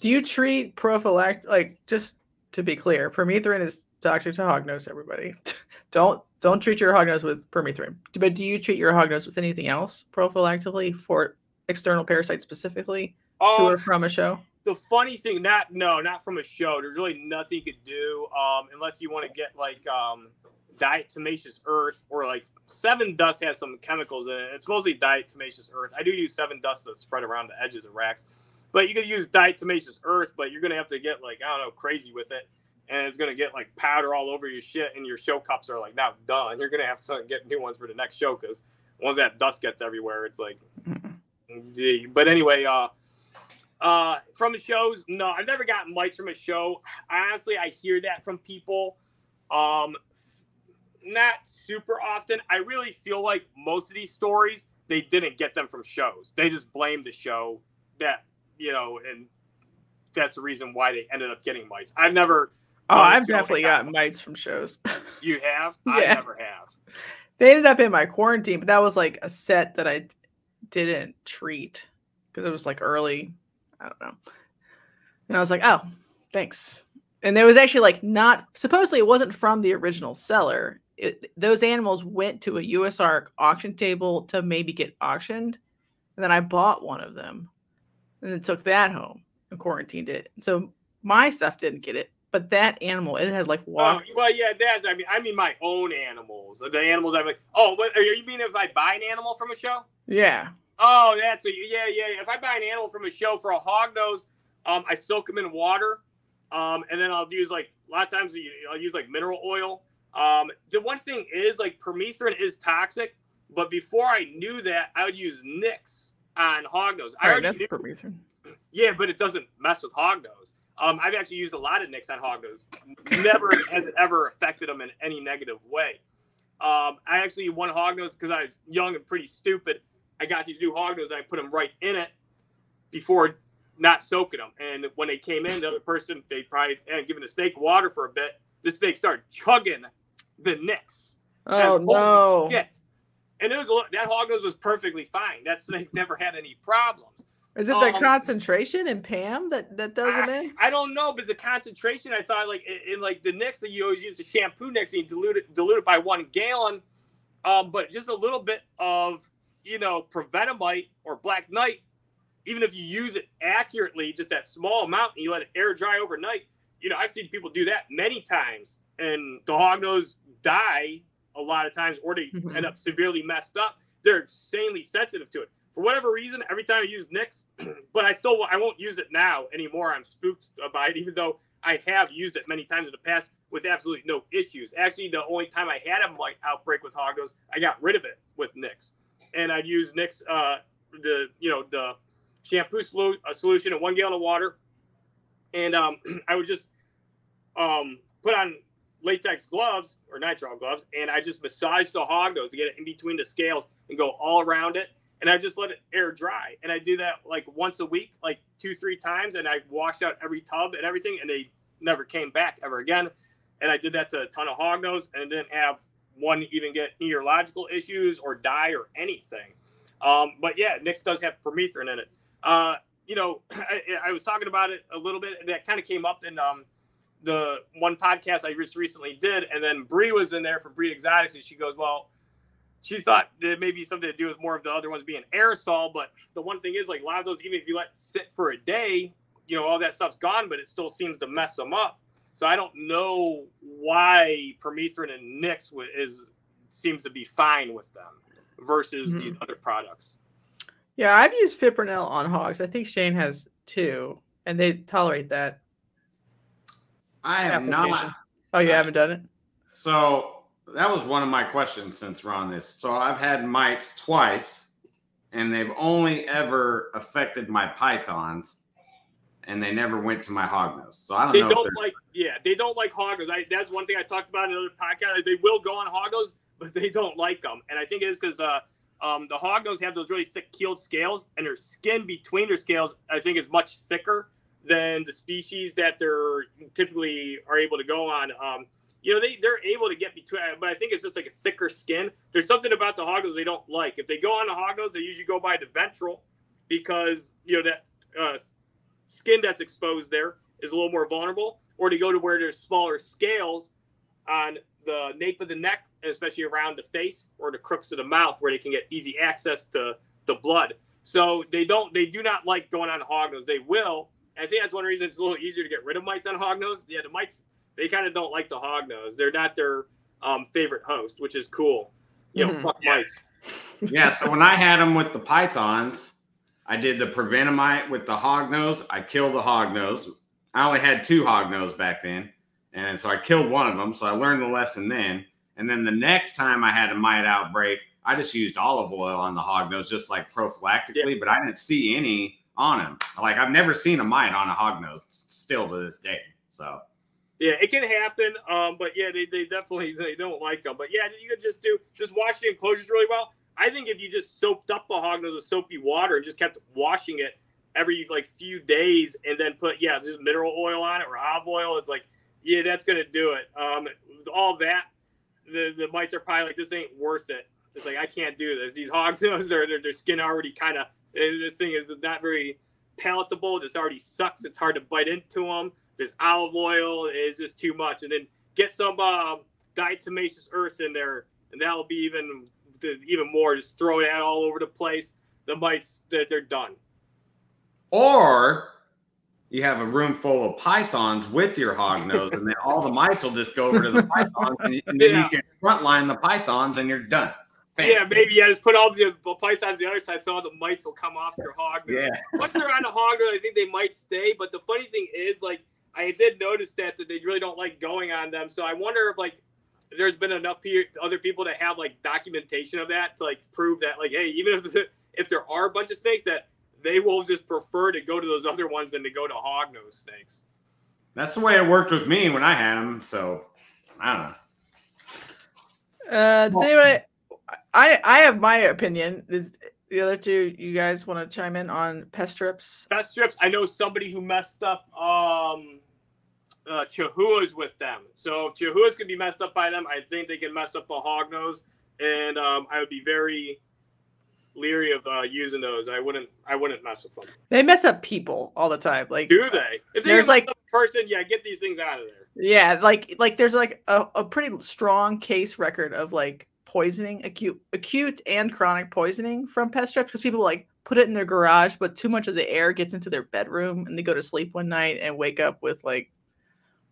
Do you treat prophylactic like just to be clear, permethrin is toxic to hognose, everybody. [laughs] don't don't treat your hognose with permethrin. But do you treat your hognose with anything else prophylactically for external parasites specifically um, to or from a show? The funny thing, not no, not from a show. There's really nothing you could do um, unless you want to get like um, diatomaceous earth or like seven dust has some chemicals in it. It's mostly diatomaceous earth. I do use seven dust to spread around the edges of racks. But you could use diatomaceous earth, but you're gonna have to get like I don't know crazy with it, and it's gonna get like powder all over your shit, and your show cups are like now done. You're gonna have to get new ones for the next show because once that dust gets everywhere, it's like. Mm-hmm. But anyway, uh, uh, from the shows, no, I've never gotten mites from a show. Honestly, I hear that from people. Um, not super often. I really feel like most of these stories they didn't get them from shows. They just blamed the show that you know, and that's the reason why they ended up getting mites. I've never. Oh, I've definitely got mites from shows. [laughs] You have? yeah. I never have. They ended up in my quarantine, but that was like a set that I didn't treat because it was like early. I don't know. And I was like, oh, thanks. And there was actually like not supposedly it wasn't from the original seller. It, those animals went to a USARK auction table to maybe get auctioned. And then I bought one of them and then took that home and quarantined it. So my stuff didn't get it, but that animal, it had like walk. Uh, well, yeah, that's. I mean, I mean my own animals. The animals I'm like, oh, what are you mean if I buy an animal from a show? Yeah. Oh, that's a, yeah, yeah. If I buy an animal from a show for a hog nose, um, I soak them in water, um, and then I'll use like a lot of times I'll use like mineral oil. Um, the one thing is like permethrin is toxic, but before I knew that, I would use Nix on hognose. I already that's knew, permethrin. Yeah, but it doesn't mess with hognose. Um, I've actually used a lot of Nix on hognose. Never [laughs] has it ever affected them in any negative way. Um, I actually one hognose because I was young and pretty stupid. I got these new hognose and I put them right in it before not soaking them. And when they came in, the other person they probably hadn't given the snake water for a bit. The snake started chugging the Nix. Oh no! Shit. And it was that hognose was perfectly fine. That snake never had any problems. Is it the Um, concentration in Pam that that does it I, in? I don't know, but the concentration I thought like in, in like the Nix that you always use the shampoo Nix and you dilute it dilute it by one gallon, um, but just a little bit of you know Provent-a-Mite or black knight, even if you use it accurately, just that small amount and you let it air dry overnight. You know, I've seen people do that many times, and the hognose die a lot of times, or they Mhm. end up severely messed up. They're insanely sensitive to it for whatever reason, every time I use Nix, [clears throat] but I still I won't use it now anymore. I'm spooked by it, even though I have used it many times in the past with absolutely no issues. Actually, the only time I had a mite outbreak with Hoggos, I got rid of it with Nix, and I'd use Nix, uh, the you know the shampoo solu- solution in one gallon of water, and um, [clears throat] I would just um, put on latex gloves or nitrile gloves, and I just massage the hog nose to get it in between the scales and go all around it and I just let it air dry. And I do that like once a week, like two, three times, and I washed out every tub and everything, and they never came back ever again. And I did that to a ton of hognose and didn't have one even get neurological issues or die or anything. Um, but yeah, Nix does have permethrin in it. Uh, you know, [clears throat] I, I was talking about it a little bit, and that kind of came up in um, the one podcast I just recently did, and then Bree was in there for Bree Exotics, and she goes, "Well, she thought it may be something to do with more of the other ones being aerosol, but the one thing is like a lot of those, even if you let sit for a day, you know, all that stuff's gone, but it still seems to mess them up. So I don't know why permethrin and Nix is seems to be fine with them versus Mhm. these other products. Yeah, I've used fipronil on hogs. I think Shane has two, and they tolerate that. I have not. Oh, you haven't done it? So that was one of my questions since we're on this. So I've had mites twice, and they've only ever affected my pythons, and they never went to my hognose. So I don't They know. if don't they're, like, yeah, they don't like hoggos. I, that's one thing I talked about in another podcast. They will go on hoggos, but they don't like them. And I think it is because uh, um, the hoggos have those really thick keeled scales, and their skin between their scales, I think, is much thicker than the species that they're typically are able to go on. Um, you know, they, they're able to get between, but I think it's just like a thicker skin. There's something about the hoggos they don't like. If they go on the hoggos, they usually go by the ventral because, you know, that uh, skin that's exposed there is a little more vulnerable, or to go to where there's smaller scales on the nape of the neck, and especially around the face or the crooks of the mouth, where they can get easy access to the blood. So they don't, they do not like going on hognose. They will. And I think that's one reason it's a little easier to get rid of mites on hognose. Yeah, the mites, they kind of don't like the hognose. They're not their um, favorite host, which is cool. You know, Mhm. fuck mites. yeah. So when I had them with the pythons, I did the Provent-a-Mite with the hognose. I killed the hognose. I only had two hognose back then, and so I killed one of them. So I learned the lesson then. And then the next time I had a mite outbreak, I just used olive oil on the hognose, just like prophylactically. But I didn't see any on him. Like I've never seen a mite on a hognose still to this day. So Yeah, it can happen. Um, but yeah, they, they definitely they don't like them. But yeah, you could just do just wash the enclosures really well. I think if you just soaped up a hognose with soapy water and just kept washing it every like few days, and then put yeah just mineral oil on it or olive oil, it's like yeah that's gonna do it. Um, all that the the mites are probably like this ain't worth it. It's like I can't do this. These hognoses [laughs] are their, their skin already kind of this thing is not very palatable. This already sucks. It's hard to bite into them. This olive oil is just too much. And then get some uh, diatomaceous earth in there, and that'll be even even more. Just throw that all over the place. The mites, they're, they're done. or you have a room full of pythons with your hog [laughs] nose, and then all the mites will just go over to the pythons, and, and then Yeah. you can frontline the pythons, and you're done. Bam. Yeah, maybe yeah. Just put all the, the pythons the other side, so all the mites will come off your hog. Yeah. Once they're on the hog, I think they might stay. But the funny thing is, like, I did notice that that they really don't like going on them. So I wonder if like there's been enough pe- other people that have like documentation of that to like prove that like, hey, even if [laughs] if there are a bunch of snakes that they will just prefer to go to those other ones than to go to hognose snakes. That's the way it worked with me when I had them. So I don't know. Uh, does Well- anybody? I I have my opinion. Is the other two, you guys want to chime in on pest strips? Pest strips. I know somebody who messed up um, uh, Chihuahuas with them. So if Chihuahuas can be messed up by them, I think they can mess up a hog nose, and um, I would be very leery of uh, using those. I wouldn't. I wouldn't mess with them. They mess up people all the time. Like, Do they? If they There's like a person, yeah, get these things out of there. yeah, like like there's like a, a pretty strong case record of like poisoning, acute acute and chronic poisoning from pest traps because people like put it in their garage, but too much of the air gets into their bedroom and they go to sleep one night and wake up with like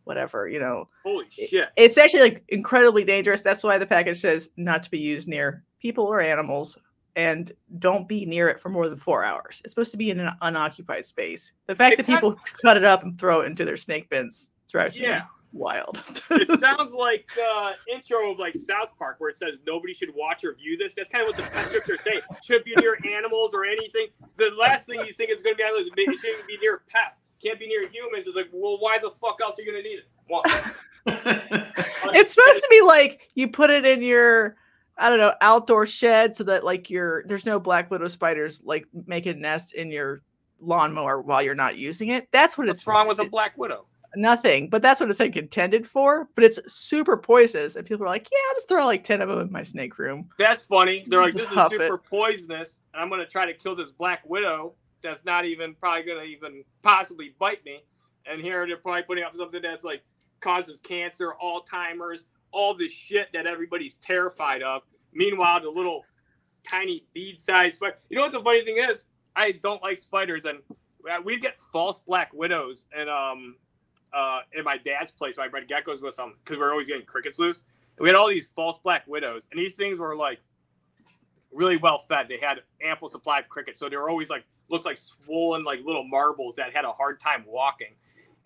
whatever, you know. Holy shit! It's actually like incredibly dangerous. That's why the package says not to be used near people or animals and don't be near it for more than four hours. It's supposed to be in an unoccupied space. The fact It that people cut it up and throw it into their snake bins drives me Yeah. Wild. it [laughs] sounds like uh, intro of like South Park where it says nobody should watch or view this. That's kind of what the pest strips are saying. Should be near animals or anything. The last thing you think it's going to be on is it shouldn't be near pests. Can't be near humans. It's like, well, why the fuck else are you going to need it? Why? [laughs] it's supposed to be like you put it in your I don't know outdoor shed so that like your there's no black widow spiders like make a nest in your lawnmower while you're not using it. That's what What's it's wrong with a black widow? Nothing, but that's what it's like intended for. But it's super poisonous, and people are like, "Yeah, I'll just throw like ten of them in my snake room." That's funny. They're like, Just this is super poisonous, and I'm going to try to kill this black widow that's not even probably going to even possibly bite me. And here they're probably putting up something that's like causes cancer, Alzheimer's, all this shit that everybody's terrified of. Meanwhile, the little tiny bead-sized spider. You know what the funny thing is? I don't like spiders, and uh, we'd get false black widows and um uh in my dad's place. So I bred geckos with them because we are always getting crickets loose. And we had all these false black widows, and these things were like really well fed. They had ample supply of crickets, so they were always like looked like swollen like little marbles that had a hard time walking.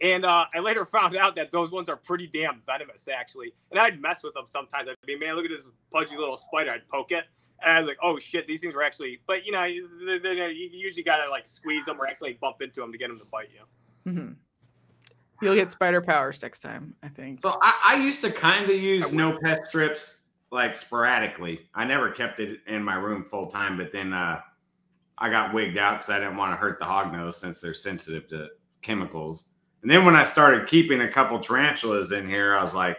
And uh, I later [laughs] found out that those ones are pretty damn venomous, actually. And I'd mess with them sometimes. I'd be, man, look at this pudgy little spider. I'd poke it, and I was like, oh shit, these things were actually. But you know, you, you usually gotta like squeeze them or actually bump into them to get them to bite you. hmm You'll get spider powers next time, I think. So I, I used to kind of use no pet strips like sporadically. I never kept it in my room full time, but then uh, I got wigged out because I didn't want to hurt the hognose since they're sensitive to chemicals. And then when I started keeping a couple tarantulas in here, I was like,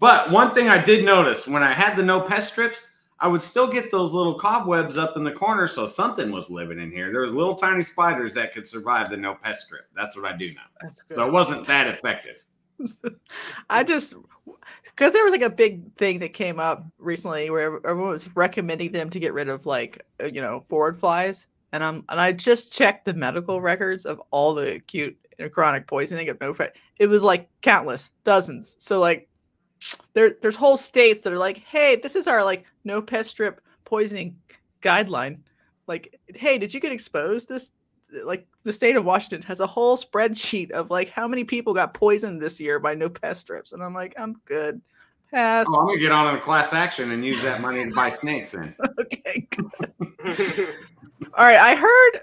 but one thing I did notice when I had the no pest strips, I would still get those little cobwebs up in the corner, so something was living in here. There was little tiny spiders that could survive the no pest strip. That's what I do now. That's good. So it wasn't that effective. [laughs] I just because there was like a big thing that came up recently where everyone was recommending them to get rid of like uh, you know forward flies, and I'm and I just checked the medical records of all the acute and chronic poisoning of no pet. It was like countless, dozens. So like there there's whole states that are like, hey, this is our like no pest strip poisoning guideline. Like, hey, did you get exposed this like the state of Washington has a whole spreadsheet of like how many people got poisoned this year by no pest strips, and I'm like, I'm good. Pass. Oh, I'm gonna get on a class action and use that money to buy snakes. Then [laughs] okay. All right. I heard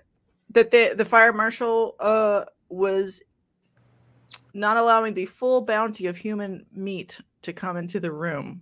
that the the fire marshal uh was not allowing the full bounty of human meat to come into the room.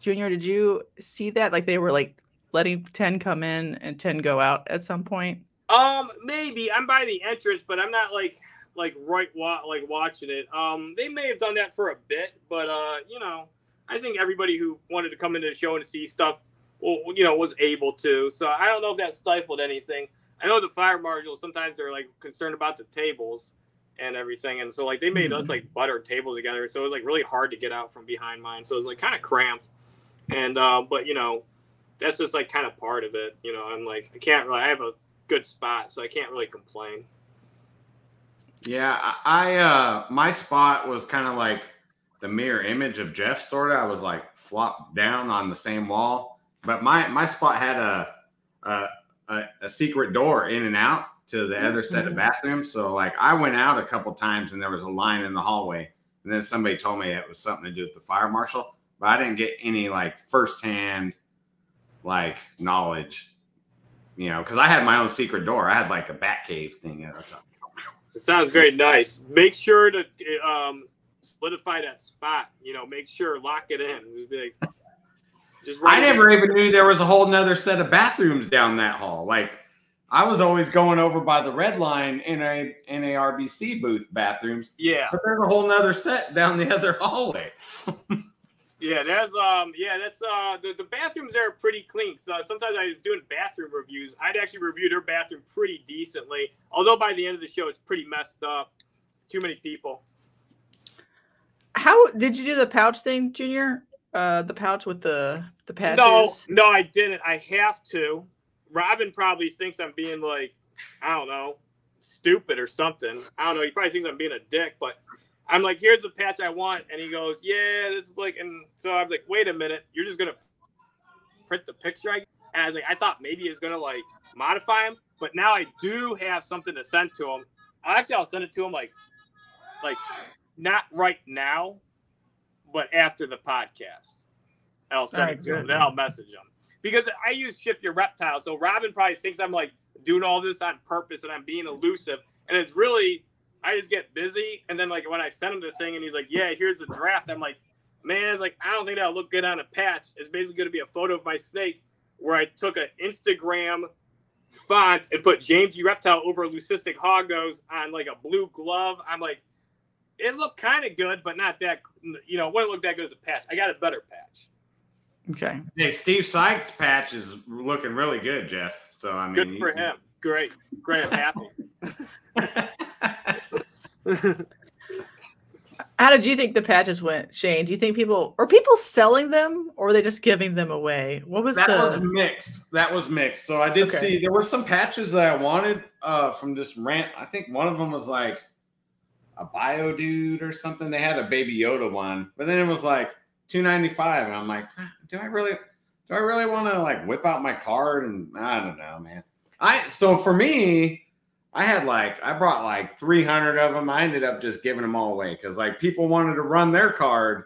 Junior, did you see that? Like they were like letting ten come in and ten go out at some point. Um, maybe I'm by the entrance, but I'm not like like right wa- like watching it. Um, they may have done that for a bit, but uh, you know, I think everybody who wanted to come into the show and see stuff, well, you know, was able to. So I don't know if that stifled anything. I know the fire marshals sometimes they're like concerned about the tables and everything, and so like they made us like butter tables together, so it was like really hard to get out from behind mine. So it was like kind of cramped, and uh, but you know, that's just like kind of part of it. You know, I'm like I can't really. I have a good spot, so I can't really complain. yeah, I, I uh my spot was kind of like the mirror image of Jeff. Sort of, I was like flopped down on the same wall, but my my spot had a a, a, a secret door in and out to the other set of bathrooms. So like I went out a couple times and there was a line in the hallway, and then somebody told me it was something to do with the fire marshal, but I didn't get any like firsthand like knowledge. You know, because I had my own secret door. I had like a bat cave thing. or something. It sounds very nice. Make sure to um, solidify that spot. You know, make sure lock it in. Just, like, I never even knew there was a whole nother set of bathrooms down that hall. Like I was always going over by the red line in a NARBC booth bathrooms, Yeah, but there's a whole nother set down the other hallway. yeah. That's um, yeah. That's uh, the, the bathrooms there are pretty clean. So sometimes I was doing bathroom reviews. I'd actually review their bathroom pretty decently. Although by the end of the show, it's pretty messed up. Too many people. How did you do the pouch thing, Junior? Uh, the pouch with the the patches. No, no, I didn't. I have to. Robin probably thinks I'm being like, I don't know, stupid or something. I don't know. He probably thinks I'm being a dick, but I'm like, here's the patch I want, and he goes, yeah, this is like, and so I'm like, wait a minute, you're just gonna print the picture? I and I was like, I thought maybe he's gonna like modify him, but now I do have something to send to him. Actually, I'll send it to him like, like not right now, but after the podcast. I'll send Alright, it to him. good. Then I'll message him because I use ship your reptile. So Robin probably thinks I'm like doing all this on purpose and I'm being elusive, and it's really I just get busy. And then like when I send him the thing and he's like, "Yeah, here's the draft," I'm like, "Man, it's like I don't think that'll look good on a patch." It's basically going to be a photo of my snake where I took an Instagram font and put JMG Reptile over leucistic hognose on like a blue glove. I'm like, it looked kind of good, but not that. You know, it wouldn't look that good as a patch. I got a better patch. Okay. Hey, Steve Sykes patch is looking really good, Jeff. So I mean, Good for you- him. Great, great. I'm happy. [laughs] How did you think the patches went, Shane? Do you think people are people selling them or are they just giving them away? What was that the was mixed. That was mixed. So I did Okay. see there were some patches that I wanted uh, from this rant. I think one of them was like a bio dude or something. They had a baby Yoda one, but then it was like two ninety five, and I'm like, do I really, do I really want to like whip out my card? And I don't know, man. I so for me, I had like I brought like three hundred of them. I ended up just giving them all away because like people wanted to run their card.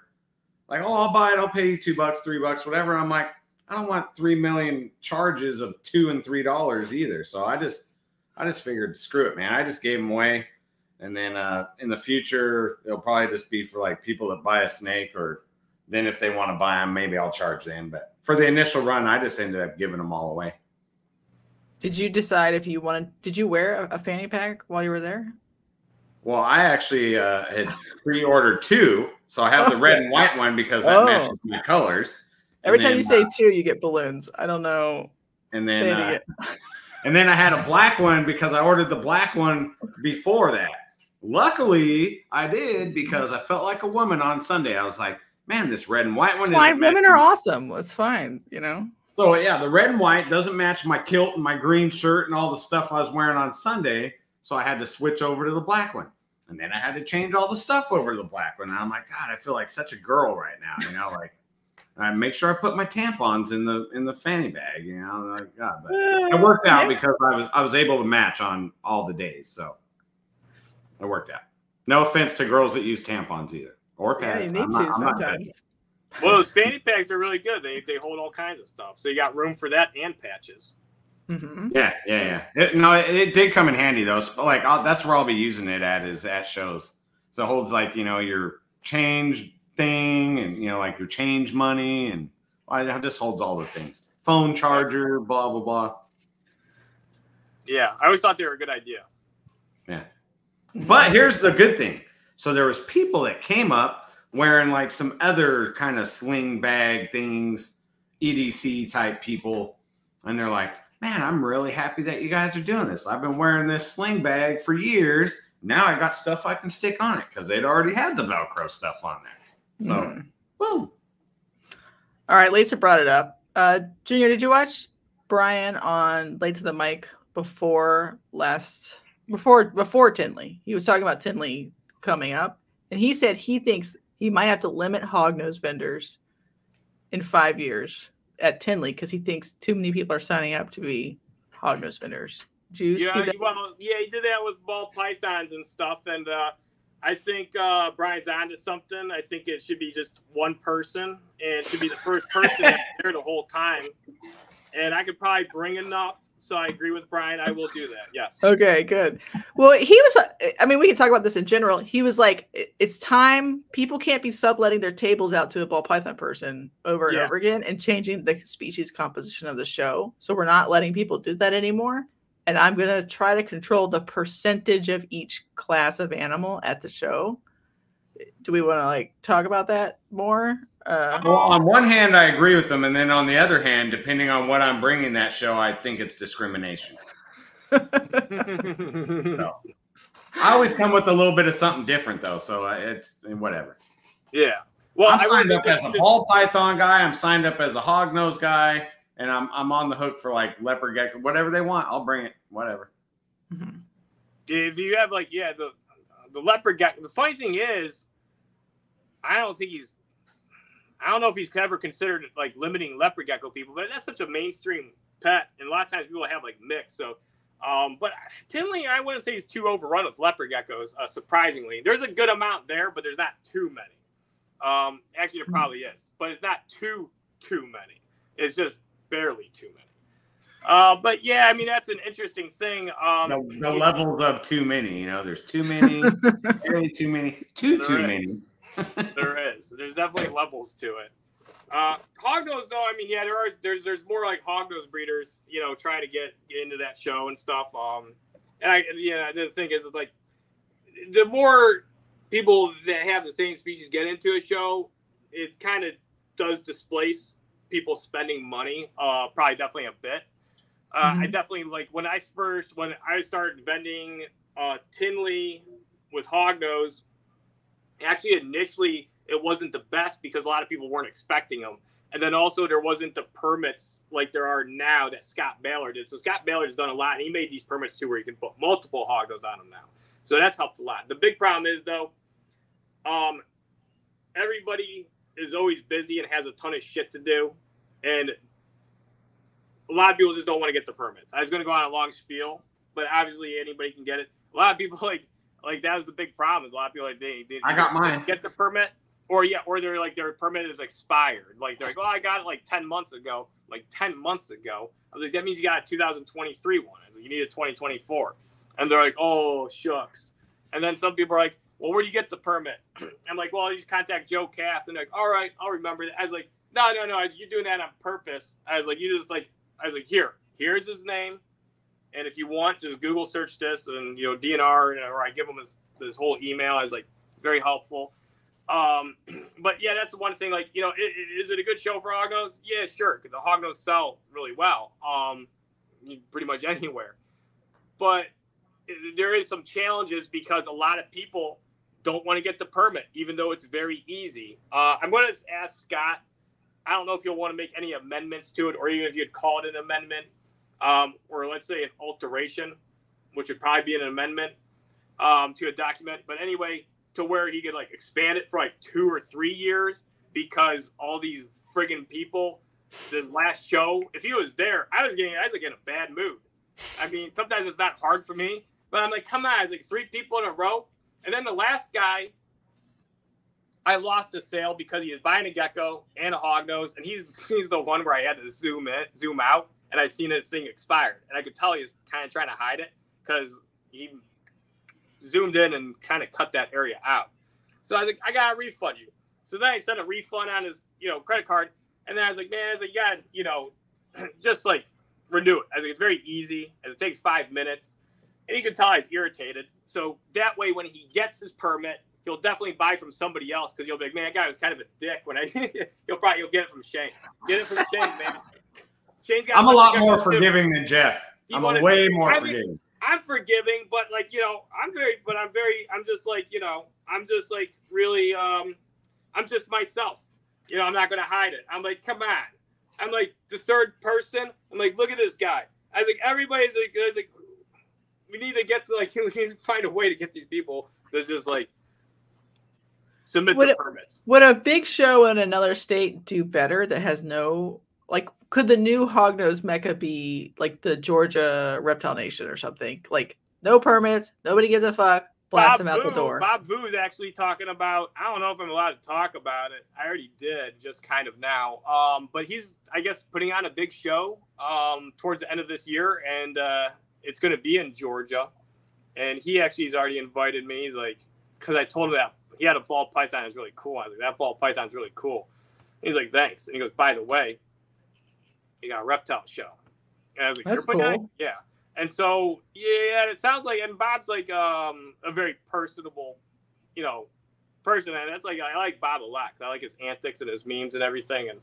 Like, oh, I'll buy it. I'll pay you two bucks, three bucks, whatever. I'm like, I don't want three million charges of two and three dollars either. So I just, I just figured, screw it, man. I just gave them away, and then uh, in the future, it'll probably just be for like people that buy a snake, or then if they want to buy them, maybe I'll charge them. But for the initial run, I just ended up giving them all away. Did you decide if you wanted did you wear a, a fanny pack while you were there? Well, I actually uh, had pre-ordered two, so I have the red and white one because that Oh. matches my colors. Every And time you then, say two, you get balloons. I don't know. And then, uh, [laughs] and then I had a black one because I ordered the black one before that. Luckily, I did because I felt like a woman on Sunday. I was like, man, this red and white one It's fine. Women are awesome. It's fine, you know. So yeah, the red and white doesn't match my kilt and my green shirt and all the stuff I was wearing on Sunday. So I had to switch over to the black one. And then I had to change all the stuff over to the black one. And I'm like, God, I feel like such a girl right now. You know, like I make sure I put my tampons in the in the fanny bag, you know, like God, but it uh, worked out because I was I was able to match on all the days. So it worked out. No offense to girls that use tampons either. Or pads. Yeah, pads. you need I'm to not sometimes. Well, those [laughs] fanny packs are really good. They they hold all kinds of stuff. So you got room for that and patches. hmm Yeah, yeah, yeah. It, no, it, it did come in handy though. So, like I'll, that's where I'll be using it at is at shows. So it holds like you know your change thing and you know like your change money and well, it just holds all the things. Phone charger, blah blah blah. Yeah, I always thought they were a good idea. Yeah. But here's the good thing. So there was people that came up wearing like some other kind of sling bag things, EDC type people, and they're like, "Man, I'm really happy that you guys are doing this. I've been wearing this sling bag for years. Now I got stuff I can stick on it because they'd already had the Velcro stuff on there. So, Mhm. boom. All right, Lisa brought it up. Uh, Junior, did you watch Brian on Late to the Mic before last before before Tinley? He was talking about Tinley coming up, and he said he thinks he might have to limit hognose vendors in five years at Tinley because he thinks too many people are signing up to be hognose vendors. Do you see Yeah, that? well, yeah, he did that with ball pythons and stuff, and uh, I think uh, Brian's onto something. I think it should be just one person, and it should be the first person [laughs] there the whole time. And I could probably bring enough so I agree with Brian. I will do that. Yes. Okay, good. Well, he was. I mean, we can talk about this in general. He was like, "It's time. People can't be subletting their tables out to a ball python person over and Yeah. over again and changing the species composition of the show. So we're not letting people do that anymore. And I'm gonna try to control the percentage of each class of animal at the show. Do we want to like talk about that more? Uh, Well, on one hand, I agree with them, and then on the other hand, depending on what I'm bringing that show, I think it's discrimination. So, I always come with a little bit of something different, though, so uh, it's whatever. yeah. Well, I'm signed will up as a ball python guy. I'm signed up as a hog nose guy, and I'm I'm on the hook for like leopard gecko, whatever they want. I'll bring it, whatever. mhm. if you have like yeah the the leopard guy the funny thing is i don't think he's i don't know if he's ever considered like limiting leopard gecko people but that's such a mainstream pet and a lot of times people have like mixed so um but tinley i wouldn't say he's too overrun with leopard geckos uh, surprisingly there's a good amount there but there's not too many um actually there probably is but it's not too too many it's just barely too many uh, but yeah, I mean that's an interesting thing. Um, The, the levels of too many, you know, there's too many, [laughs] very too many, too There too is. many. [laughs] there is. There's definitely levels to it. Uh, hognose, though, I mean, yeah, there are. There's there's more like hognose breeders, you know, trying to get, get into that show and stuff. Um, and I, yeah, the thing is, it's like the more people that have the same species get into a show, it kind of does displace people spending money. Uh, probably definitely a bit. Uh, I Mhm. definitely like when I first when I started vending uh, Tinley with hognose actually initially it wasn't the best because a lot of people weren't expecting them. And then also there wasn't the permits like there are now that scott baylor did. So scott baylor has done a lot and he made these permits too where you can put multiple hoggos on them now. So that's helped a lot. The big problem is though um everybody is always busy and has a ton of shit to do and a lot of people just don't want to get the permits. I was going to go on a long spiel but obviously anybody can get it. A lot of people [laughs] like like that was the big problem. Is a lot of people like they, they I got mine. get the permit, or yeah, or they're like their permit is expired. Like they're like, oh, I got it like ten months ago. Like ten months ago. I was like, that means you got a 2023 one. I was like, you need a 2024, and they're like, oh shucks. And then some people are like, well, where do you get the permit? [clears throat] I'm like, well, you just contact Joe Cass, and they're like, all right, I'll remember that. I was like, no, no, no, I was, you're doing that on purpose. I was like, you just like, I was like, here, here's his name. And if you want, just Google search this and you know DNR, or I give them his, his whole email. I was like very helpful. Um, [clears throat] but yeah, that's the one thing. Like you know, i- i- is it a good show for hognose? Yeah, sure, because the hognose sell really well. Um, pretty much [laughs] anywhere. But there is some challenges because a lot of people don't want to get the permit, even though it's very easy. Uh, I'm going to ask Scott. I don't know if you'll want to make any amendments to it, or even if you'd call it an amendment um, or let's say an alteration, which would probably be an amendment um, to a document. But anyway, to where he could like expand it for like two or three years because all these friggin' people, the last show, if he was there, I was getting, I was like in a bad mood. I mean, sometimes it's not hard for me, but I'm like, come on, it's like three people in a row. And then the last guy, I lost a sale because he was buying a gecko and a hognose, and he's he's the one where I had to zoom in, zoom out, and I seen his thing expired, and I could tell he was kind of trying to hide it because he zoomed in and kind of cut that area out. So I was like, I gotta refund you. So then I sent a refund on his you know credit card, and then I was like, man, I was like, yeah, you know, [clears throat] just like renew it. I was like, it's very easy, as it takes five minutes, and you can tell he's irritated. So that way, when he gets his permit, he'll definitely buy from somebody else because he'll be like, man, that guy was kind of a dick. When I, [laughs] he'll probably you'll get it from Shane. Get it from Shane, man. Shane's got. I'm a lot more geckos, too. forgiving than Jeff. He I'm wanted- a way more I mean- forgiving. I'm forgiving, but like you know, I'm very, but I'm very, I'm just like you know, I'm just like really, um, I'm just myself. You know, I'm not gonna hide it. I'm like, come on. I'm like the third person. I'm like, look at this guy. I was like, everybody's like, was like, we need to get to like, [laughs] we need to find a way to get these people to just like submit Would the it- permits. Would a big show in another state do better that has no like could the new hognose mecca be like the Georgia Reptile Nation or something? Like no permits, nobody gives a fuck, blast Bob him out Vu, the door. Bob Vu is actually talking about. I don't know if I'm allowed to talk about it. I already did, just kind of now. Um, but he's, I guess, putting on a big show um, towards the end of this year, and uh, it's going to be in Georgia. And he actually has already invited me. He's like, because I told him that he had a ball python. It's really cool. I was like, that ball python's really cool. He's like, thanks. And he goes, by the way, you got a reptile show. Was like, That's "You're putting on-" cool. Yeah. And so, yeah, it sounds like, and Bob's like um, a very personable, you know, person. And that's like, I like Bob a lot I like his antics and his memes and everything. And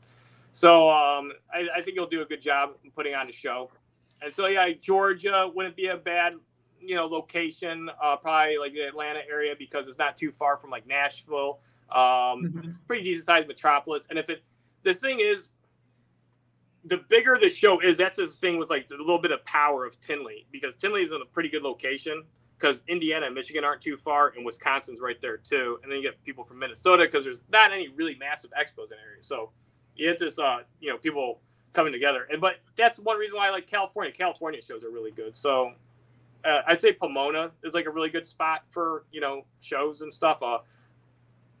so um, I, I think he'll do a good job putting on a show. And so, yeah, Georgia wouldn't be a bad, you know, location. Uh, probably like the Atlanta area because it's not too far from like Nashville. Um, Mhm. It's a pretty decent sized metropolis. And if it, the thing is, the bigger the show is, that's the thing with like a little bit of power of Tinley because Tinley is in a pretty good location because Indiana and Michigan aren't too far and Wisconsin's right there too. And then you get people from Minnesota because there's not any really massive expos in area. So you get this, uh, you know, people coming together. And but that's one reason why I like California. California shows are really good. So uh, I'd say Pomona is like a really good spot for you know shows and stuff. Uh,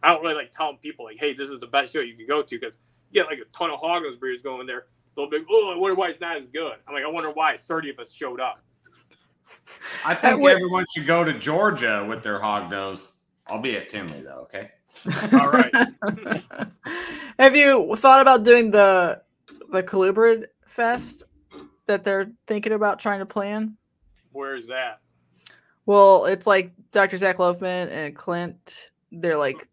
I don't really like telling people like, hey, this is the best show you can go to because you get like a ton of Hognose breeders going there. They'll be, oh, I wonder why it's not as good. I'm like, I wonder why 30 of us showed up. I think would- everyone should go to Georgia with their hog nose. I'll be at Tinley though. Okay. [laughs] [laughs] All right. Have you thought about doing the the Colubrid Fest that they're thinking about trying to plan? Where's that? Well, it's like Dr. Zach Loafman and Clint. They're like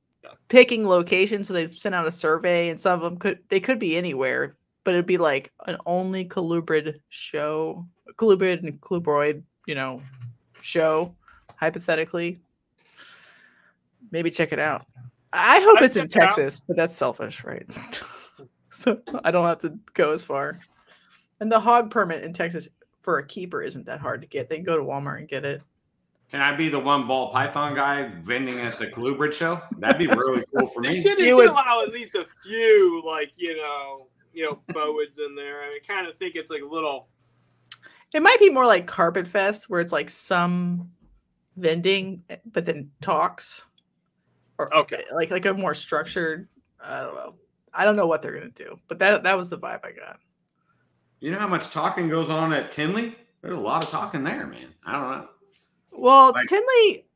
picking locations, so they sent out a survey, and some of them could they could be anywhere, but it'd be like an only colubrid show, colubrid and colubroid, you know, show, hypothetically. Maybe check it out. I hope I'd it's in check it out. Texas, but that's selfish, right? [laughs] so I don't have to go as far. And the hog permit in Texas for a keeper isn't that hard to get. They can go to Walmart and get it. Can I be the one ball python guy vending at the Colubrid show? That'd be really cool for They me. should, they You should would- allow at least a few, like, you know, you know, [laughs] boids in there. I kind of think it's like a little. It might be more like Carpet Fest, where it's like some vending, but then talks, or Okay. like like a more structured. I don't know. I don't know what they're gonna do, but that that was the vibe I got. You know how much talking goes on at Tinley? There's a lot of talking there, man. I don't know. Well, Like- Tinley,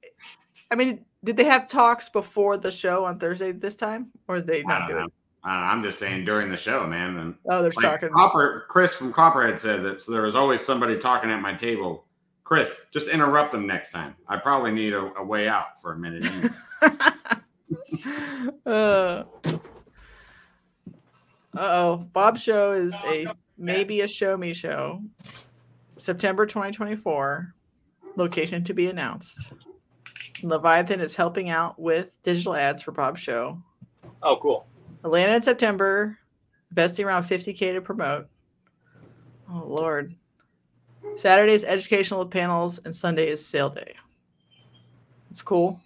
I mean, did they have talks before the show on Thursday this time, or did they not don't do know. it? I don't know. I'm just saying during the show, man. And Oh, they're like talking. Copper, Chris from Copperhead said that so there was always somebody talking at my table. Chris, just interrupt them next time. I probably need a, a way out for a minute. [laughs] uh oh. Bob Show is a maybe a show me show. September 2024. Location to be announced. Leviathan is helping out with digital ads for Bob's show. Oh, cool. Atlanta in September, investing around 50k to promote. Oh Lord. Saturday is educational panels and Sunday is sale day. It's cool.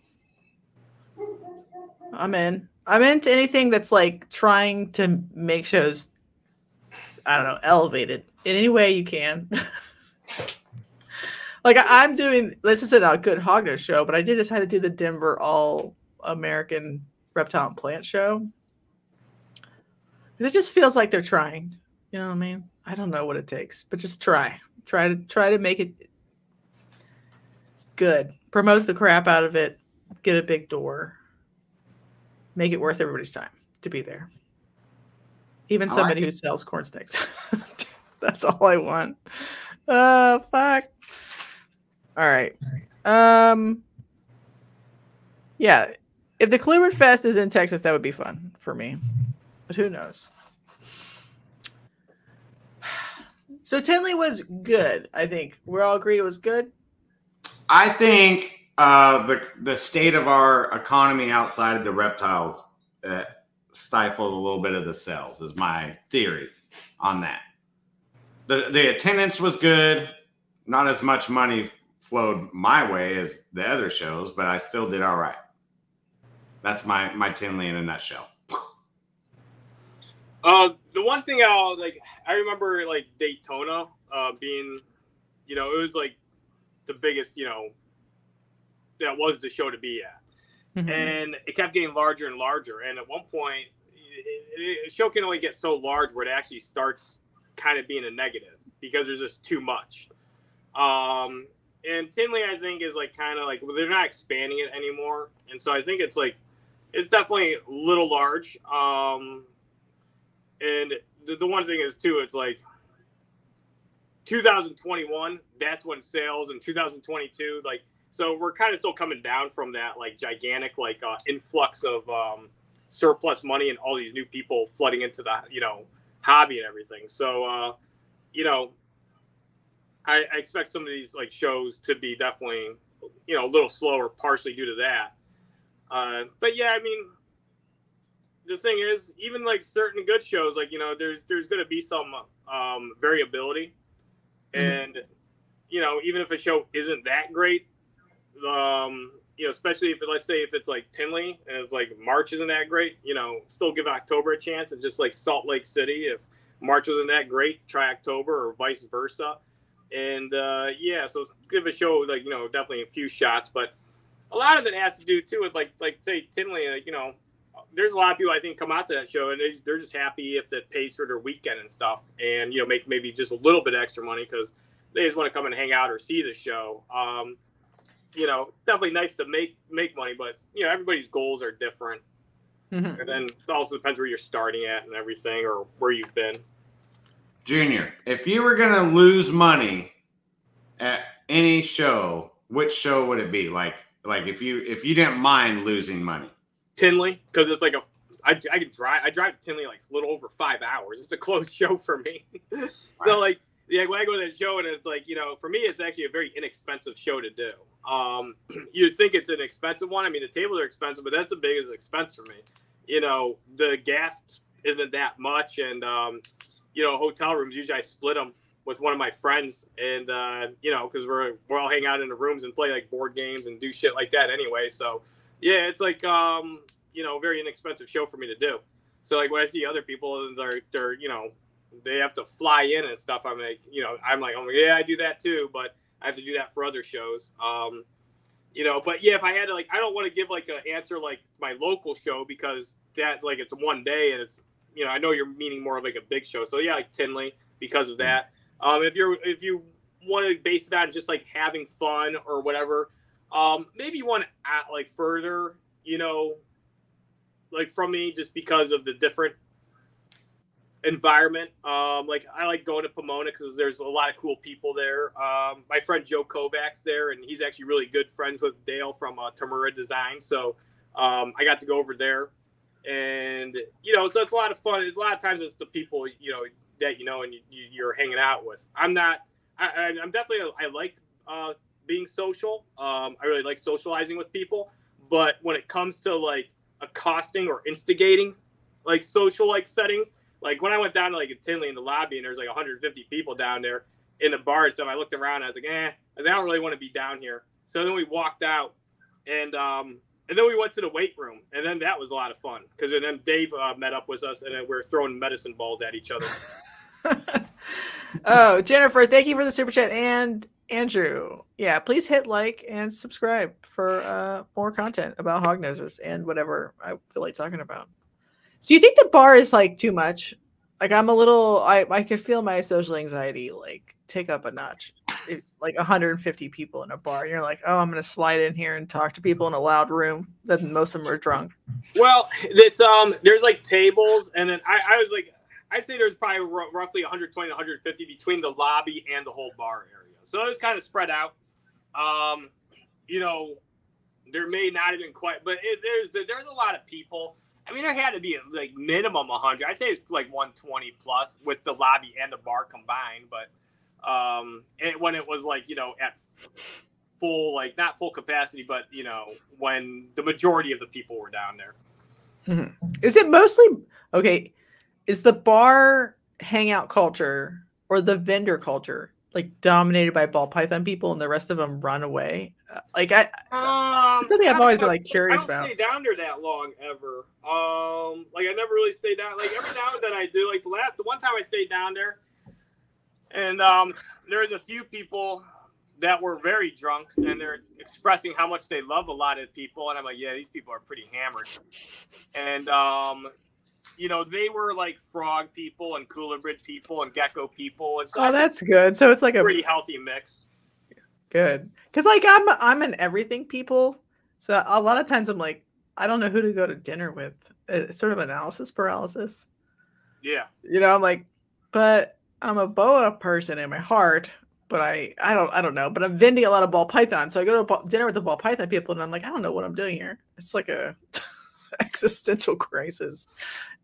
I'm in. I'm into anything that's like trying to make shows, I don't know, elevated in any way you can. [laughs] like I, I'm doing this isn't a good Hognose show, but I did decide to do the Denver All American Reptile and Plant Show. It just feels like they're trying. You know what I mean? I don't know what it takes, but just try. Try to try to make it good. Promote the crap out of it. Get a big door. Make it worth everybody's time to be there. Even I like somebody who sells corn snakes. [laughs] That's all I want. Uh fuck. All right. Um Yeah, if the Colubrid Fest is in Texas, that would be fun for me. But who knows? [sighs] So Tinley was good. I think we all agree it was good. I think uh, the the state of our economy outside of the reptiles uh, stifled a little bit of the sales. Is my theory on that. the The attendance was good. Not as much money flowed my way as the other shows, but I still did all right. That's my my Tinley in a nutshell. Uh, the one thing I'll like, I remember like Daytona uh, being, you know, it was like the biggest, you know, that was the show to be at. Mm-hmm. And it kept getting larger and larger. And at one point, a show can only get so large where it actually starts kind of being a negative because there's just too much. Um, and Tinley, I think, is like kind of like well, they're not expanding it anymore, and so I think it's like it's definitely a little large. Um, and the, the one thing is too, it's like 2021. That's when sales, and 2022, like so we're kind of still coming down from that like gigantic like uh, influx of um, surplus money and all these new people flooding into the you know hobby and everything. So uh, you know I, I expect some of these like shows to be definitely you know a little slower, partially due to that. Uh, but yeah, I mean, the thing is, even like certain good shows, like you know, there's there's going to be some um, variability, mm-hmm. and you know, even if a show isn't that great, um, you know, especially if let's say if it's like Tinley and it's like March isn't that great, you know, still give October a chance, and just like Salt Lake City, if March wasn't that great, try October or vice versa. And uh, yeah, so give a show like you know definitely a few shots, but a lot of it has to do too with like like say Tinley, like, you know, there's a lot of people I think come out to that show and they, they're just happy if it pays for their weekend and stuff, and you know make maybe just a little bit extra money because they just want to come and hang out or see the show. Um, you know, definitely nice to make make money, but you know everybody's goals are different, mm-hmm. and then it also depends where you're starting at and everything or where you've been. Junior, if you were gonna lose money at any show, which show would it be? Like, like if you if you didn't mind losing money, Tinley, because it's like a I, I could drive I drive to Tinley like a little over five hours. It's a [laughs] close show for me. [laughs] so like yeah, when I go to that show and it's like you know for me it's actually a very inexpensive show to do. Um, [clears throat] you'd think it's an expensive one. I mean the tables are expensive, but that's the biggest expense for me. You know the gas isn't that much, and um, you know, hotel rooms. Usually I split them with one of my friends, and uh, you know, because we're we're all hang out in the rooms and play like board games and do shit like that anyway. So yeah, it's like um, you know, very inexpensive show for me to do. So like when I see other people, and they're they're you know, they have to fly in and stuff. I'm like, you know, I'm like, oh yeah, I do that too, but I have to do that for other shows. Um, you know, but yeah, if I had to like, I don't want to give like an answer like my local show because that's like it's one day and it's you know, I know you're meaning more of like a big show. So yeah, like Tinley because of that. Um, if you're if you want to base it on just like having fun or whatever, um, maybe to add like further, you know, like from me just because of the different environment. Um, like I like going to Pomona because there's a lot of cool people there. Um, my friend Joe Kovacs there, and he's actually really good friends with Dale from uh, Tamura Design. So um, I got to go over there and you know, so it's a lot of fun. It's a lot of times it's the people you know that you know and you, are hanging out with. I'm not. I, am definitely. I like uh, being social. Um, I really like socializing with people. But when it comes to like accosting or instigating, like social like settings, like when I went down to like a Tinley in the lobby and there's like 150 people down there in the bar and stuff, I looked around and I was like, eh, I, like, I don't really want to be down here. So then we walked out and um, and then we went to the weight room, and then that was a lot of fun because then Dave uh, met up with us, and then we are throwing medicine balls at each other. [laughs] oh, Jennifer, thank you for the super chat, and Andrew, yeah, please hit like and subscribe for uh, more content about hog noses and whatever I feel like talking about. So, you think the bar is like too much? Like, I'm a little, I I could feel my social anxiety like take up a notch like 150 people in a bar you're like oh i'm gonna slide in here and talk to people in a loud room That most of them are drunk well it's um there's like tables and then i, I was like i'd say there's probably roughly 120 150 between the lobby and the whole bar area so it was kind of spread out um you know there may not have been quite but it, there's there's a lot of people I mean, there had to be like minimum 100. I'd say it's like 120 plus with the lobby and the bar combined. But um, and when it was like you know at full like not full capacity, but you know when the majority of the people were down there. Mm-hmm. Is it mostly okay? Is the bar hangout culture or the vendor culture like dominated by ball python people and the rest of them run away? Uh, like I, um, something I've always been like curious I don't about. Stay down there that long ever. Um, like I never really stayed down. Like every now and then I do. Like the last, the one time I stayed down there, and um, there's a few people that were very drunk and they're expressing how much they love a lot of people and i'm like yeah these people are pretty hammered and um you know they were like frog people and colubrid people and gecko people and so Oh, that's good. So it's like a pretty healthy mix good because like I'm I'm an everything people. So a lot of times I'm like I don't know who to go to dinner with. It's sort of analysis paralysis. yeah You know, I'm like, but I'm a boa person in my heart. But I, I don't, I don't know. But I'm vending a lot of ball python, so I go to ball, dinner with the ball python people, and I'm like, I don't know what I'm doing here. It's like a [laughs] [laughs] existential crisis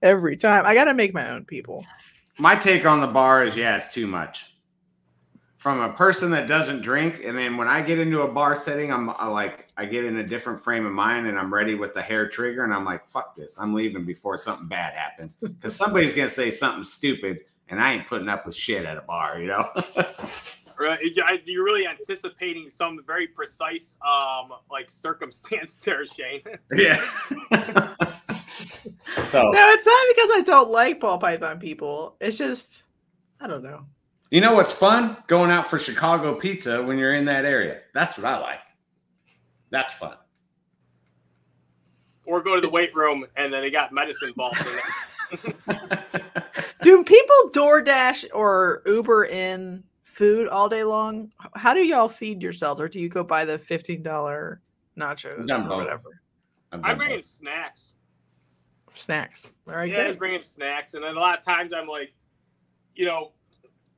every time. I got to make my own people. My take on the bar is yeah, it's too much. From a person that doesn't drink, and then when I get into a bar setting, I'm I like I get in a different frame of mind, and I'm ready with the hair trigger, and I'm like, fuck this, I'm leaving before something bad happens, [laughs] because somebody's gonna say something stupid, and I ain't putting up with shit at a bar, you know. [laughs] right you're really anticipating some very precise um like circumstance there shane yeah. [laughs] [laughs] so No, it's not because I don't like ball python people. It's just, I don't know. you know what's fun? Going out for Chicago pizza when you're in that area. That's what I like. That's fun. or go to the weight room and then they got medicine balls in there [laughs] Do people DoorDash or Uber in food all day long? How do y'all feed yourselves, or do you go buy the fifteen dollar nachos Done or both. whatever I'm i'm bringing both. snacks snacks? All right, yeah, good. I'm bringing snacks, and then a lot of times I'm like, you know,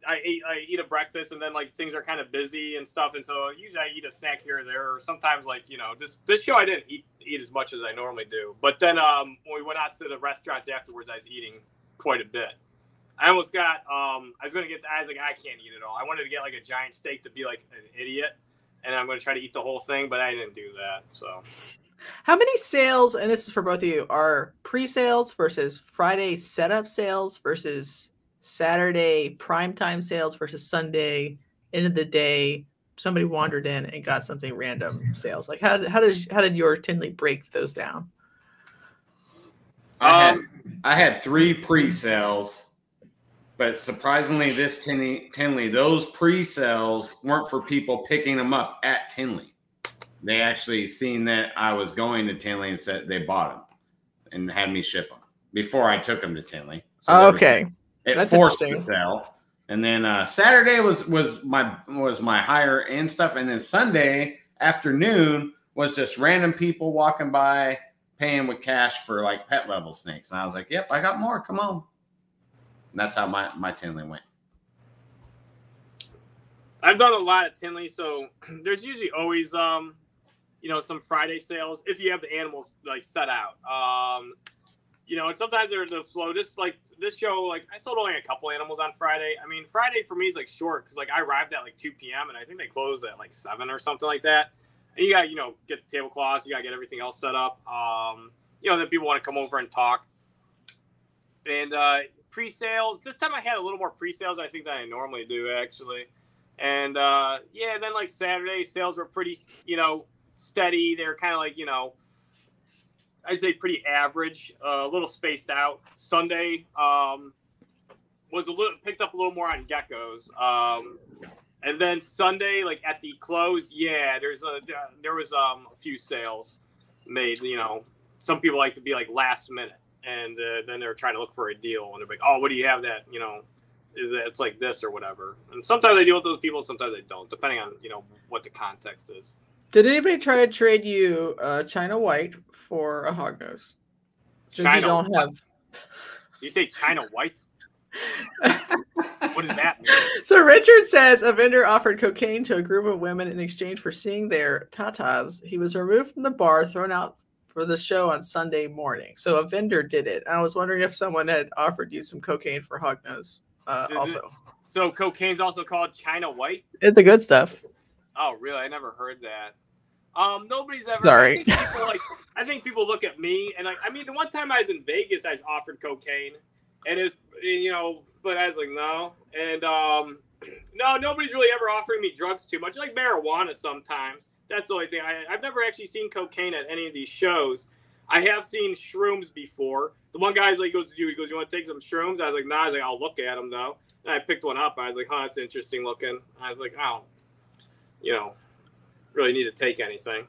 I eat I eat a breakfast, and then like things are kind of busy and stuff, and so usually I eat a snack here or there, or sometimes like you know this this show I didn't eat eat as much as I normally do, but then um when we went out to the restaurants afterwards, I was eating quite a bit. I almost got um I was gonna get I was like I can't eat it all. I wanted to get like a giant steak to be like an idiot, and I'm gonna try to eat the whole thing, but I didn't do that. So How many sales, and this is for both of you, are pre-sales versus Friday setup sales versus Saturday primetime sales versus Sunday end of the day? Somebody wandered in and got something random sales. Like how did, how does how did your Tinley break those down? I had Um, I had three pre-sales, but surprisingly, this Tinley, Tinley those pre-sales weren't for people picking them up at Tinley. They actually seen that I was going to Tinley and said they bought them and had me ship them before I took them to Tinley. there was- okay, it That's forced the sale. And then uh, Saturday was was my was my higher end stuff, and then Sunday afternoon was just random people walking by paying with cash for like pet level snakes, and I was like, "Yep, I got more. Come on." And that's how my my Tinley went. I've done a lot of Tinley, so [clears throat] there's usually always um, you know, some Friday sales if you have the animals like set out. Um, you know, and sometimes they're the slow. Just like this show, like I sold only a couple animals on Friday. I mean, Friday for me is like short because like I arrived at like 2 p.m. and I think they closed at like seven or something like that. And you got you know get the tablecloths, you got to get everything else set up. Um, you know, then people want to come over and talk. And uh, pre-sales. This time I had a little more pre-sales, I think, than I normally do actually. And uh, yeah, then like Saturday sales were pretty, you know, steady. They were kind of like you know, I'd say pretty average, uh, a little spaced out. Sunday um, was a little picked up a little more on geckos. Um, and then Sunday, like at the close, yeah, there's a there was um, a few sales made. You know, some people like to be like last minute, and uh, then they're trying to look for a deal, and they're like, "Oh, what do you have that you know is that it's like this or whatever?" And sometimes I deal with those people, sometimes I don't, depending on you know what the context is. Did anybody try to trade you uh, China White for a hognose? Since you China don't White? have. [laughs] You say China White? What does that mean? [laughs] So Richard says a vendor offered cocaine to a group of women in exchange for seeing their tatas. He was removed from the bar, thrown out for the show on Sunday morning. So a vendor did it. I was wondering if someone had offered you some cocaine for hognose. Uh, also, So cocaine's also called China White. it's the good stuff. Oh, really? I never heard that. Um, nobody's ever. Sorry. I think people, like, I think people look at me and like, I mean, the one time I was in Vegas, I was offered cocaine, and it was, you know, but I was like, no, and um, [clears throat] no, nobody's really ever offering me drugs too much, like marijuana sometimes. That's the only thing. I, I've never actually seen cocaine at any of these shows. I have seen shrooms before. The one guy's like goes to you, he goes, "You want to take some shrooms?" I was like, "Nah." I was like, "I'll look at them though." And I picked one up. I was like, "Huh, that's interesting looking." I was like, I don't, you know, really need to take anything.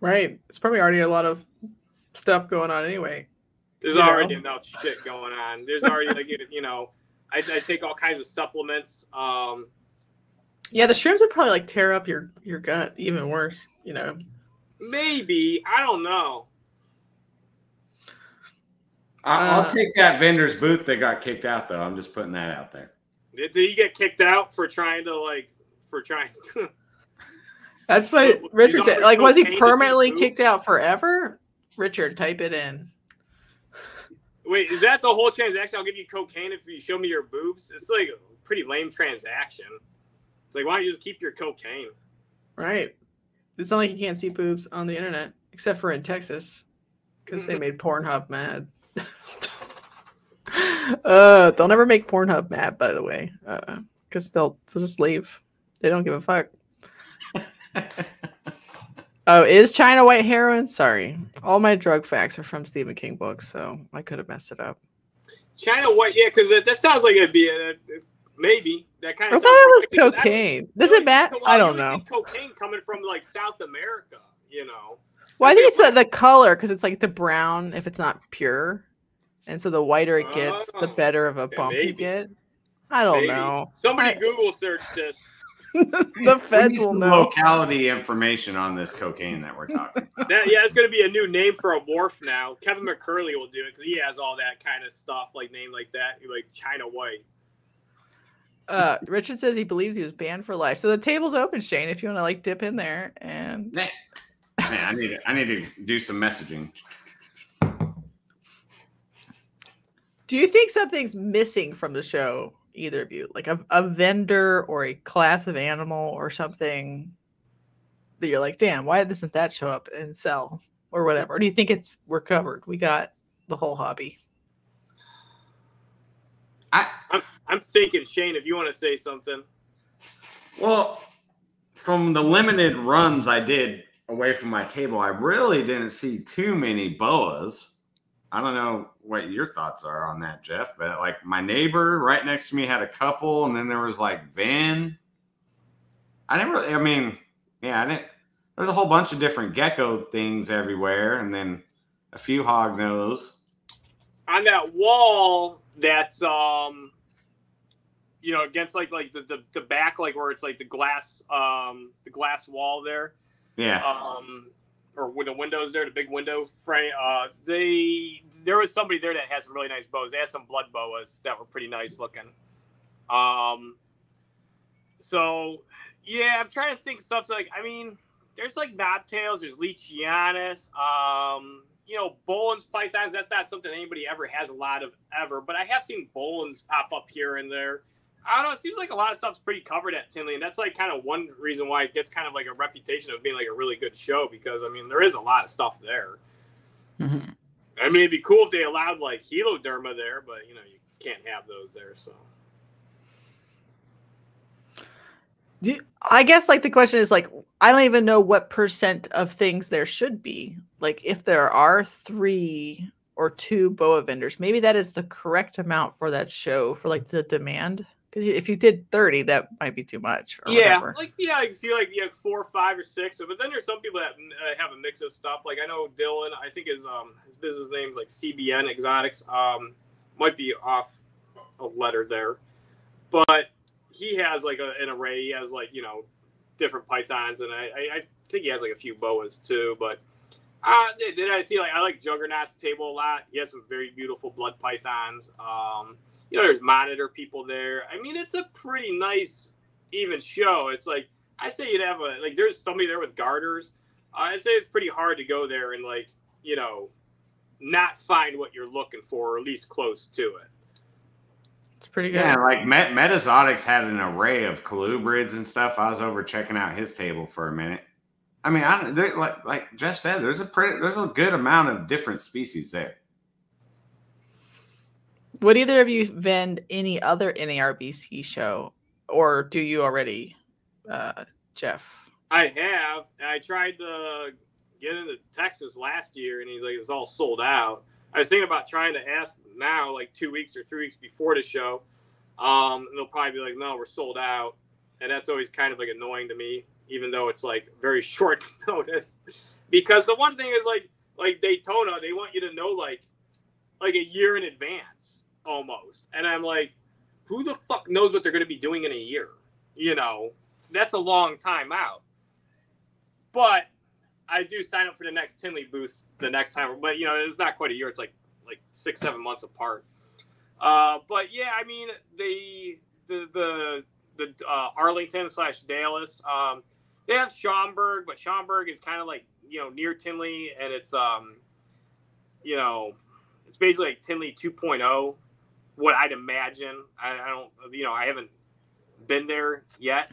Right. It's probably already a lot of stuff going on anyway. There's You already know. enough shit going on. There's already like you know, I, I take all kinds of supplements. Um, Yeah, the shrooms would probably like tear up your your gut even worse. You know. maybe I don't know. I- I'll Uh, take that vendor's booth that got kicked out, though. I'm just putting that out there. Did, did he get kicked out for trying to like for trying? [laughs] That's what So, Richard said. Like, was he cocaine to see permanently kicked out forever? Richard, type it in. Wait, is that the whole transaction? I'll give you cocaine if you show me your boobs. It's like a pretty lame transaction. Like why don't you just keep your cocaine? Right. It's not like you can't see boobs on the internet, except for in Texas, because they made Pornhub mad. [laughs] uh, they'll never make Pornhub mad, by the way, because they'll, they'll just leave. They don't give a fuck. [laughs] Oh, is China white heroin? Sorry, all my drug facts are from Stephen King books, so I could have messed it up. China white, yeah, because that, that sounds like it'd be a, maybe that kind of. I thought it was cocaine. Does it matter? I don't know. Cocaine coming from like South America, you know. Well, I think it's the, the color because it's like the brown if it's not pure, and so the whiter it gets, the Oh, better of a okay, bump you get. I don't Maybe. know. Somebody I- Google search this. [laughs] the We feds will know. locality information on this cocaine that we're talking. That, yeah, it's going to be a new name for a wharf now. Kevin McCurley will do it because he has all that kind of stuff, like name like that, like China White. Uh, Richard says he believes he was banned for life. So the table's open, Shane. If you want to like dip in there and Man, I need to, I need to do some messaging. do you think something's missing from the show? Either of you, like a, a vendor or a class of animal or something that you're like, damn, why doesn't that show up and sell or whatever? Or do you think it's we're covered? We got the whole hobby. I I'm thinking, Shane, if you want to say something. well, from the limited runs I did away from my table, I really didn't see too many boas. I don't know what your thoughts are on that, Jeff, but like my neighbor right next to me had a couple, and then there was like Vin. I never, I mean, yeah, I didn't. There's a whole bunch of different gecko things everywhere, and then a few hog nose. on that wall that's um you know against like like the, the, the back like where it's like the glass um the glass wall there. Yeah, um or with the windows there the big window frame uh they there was somebody there that had some really nice boas. They had some blood boas that were pretty nice looking. Um so yeah i'm trying to think stuff like i mean there's like knobtails there's leachianus um you know Boelen's pythons that's not something anybody ever has a lot of ever but i have seen Boelens pop up here and there I don't know. It seems like a lot of stuff's pretty covered at Tinley, and that's like kind of one reason why it gets kind of like a reputation of being like a really good show because I mean there is a lot of stuff there. Mm-hmm. I mean it'd be cool if they allowed like heloderma there, but you know you can't have those there. So Do you- I guess like the question is like I don't even know what percent of things there should be. Like if there are three or two boa vendors, maybe that is the correct amount for that show for like the demand. Because if you did thirty, that might be too much. Or yeah, whatever. like yeah, I feel like you have four, five, or six. But then there's some people that uh, have a mix of stuff. Like I know Dylan, I think his um his business name's like CBN Exotics. Um, might be off a letter there, but he has like a, an array. He has like you know different pythons, and I, I, I think he has like a few boas too. But uh, did I see like I like Juggernaut's table a lot. He has some very beautiful blood pythons. Um, you know, there's monitor people there. I mean, it's a pretty nice even show. It's like I'd say you'd have a like there's somebody there with garters. I'd say it's pretty hard to go there and like you know not find what you're looking for, or at least close to it. it's pretty good. yeah. Like Met Metazotics had an array of colubrids and stuff. I was over checking out his table for a minute. I mean, I don't- like like Jeff said, there's a pretty there's a good amount of different species there. Would either of you vend any other NARBC show, or do you already, uh, Jeff? I have. I tried to get into Texas last year, and he's like, it's all sold out. I was thinking about trying to ask now, like two weeks or three weeks before the show. Um, and they'll probably be like, no, we're sold out. and that's always kind of like annoying to me, even though it's like very [laughs] short [laughs] notice. Because the one thing is like like Daytona, they want you to know like like a year in advance almost, and I'm like, who the fuck knows what they're going to be doing in a year? You know, that's a long time out. But I do sign up for the next Tinley booth the next time, but you know, it's not quite a year. It's like like six, seven months apart. Uh, but yeah, I mean, the the the the uh, Arlington slash Dallas, um, they have Schaumburg, but Schaumburg is kind of like you know near Tinley, and it's um, you know, it's basically like Tinley 2.0. What I'd imagine. I, I don't, you know, I haven't been there yet,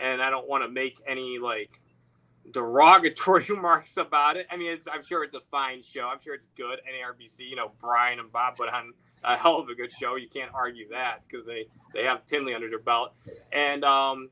and I don't want to make any like derogatory [laughs] remarks about it. I mean, I'm sure it's a fine show. I'm sure it's good. NARBC, you know, Brian and Bob put on a hell of a good show. You can't argue that because they they have Tinley under their belt, and um,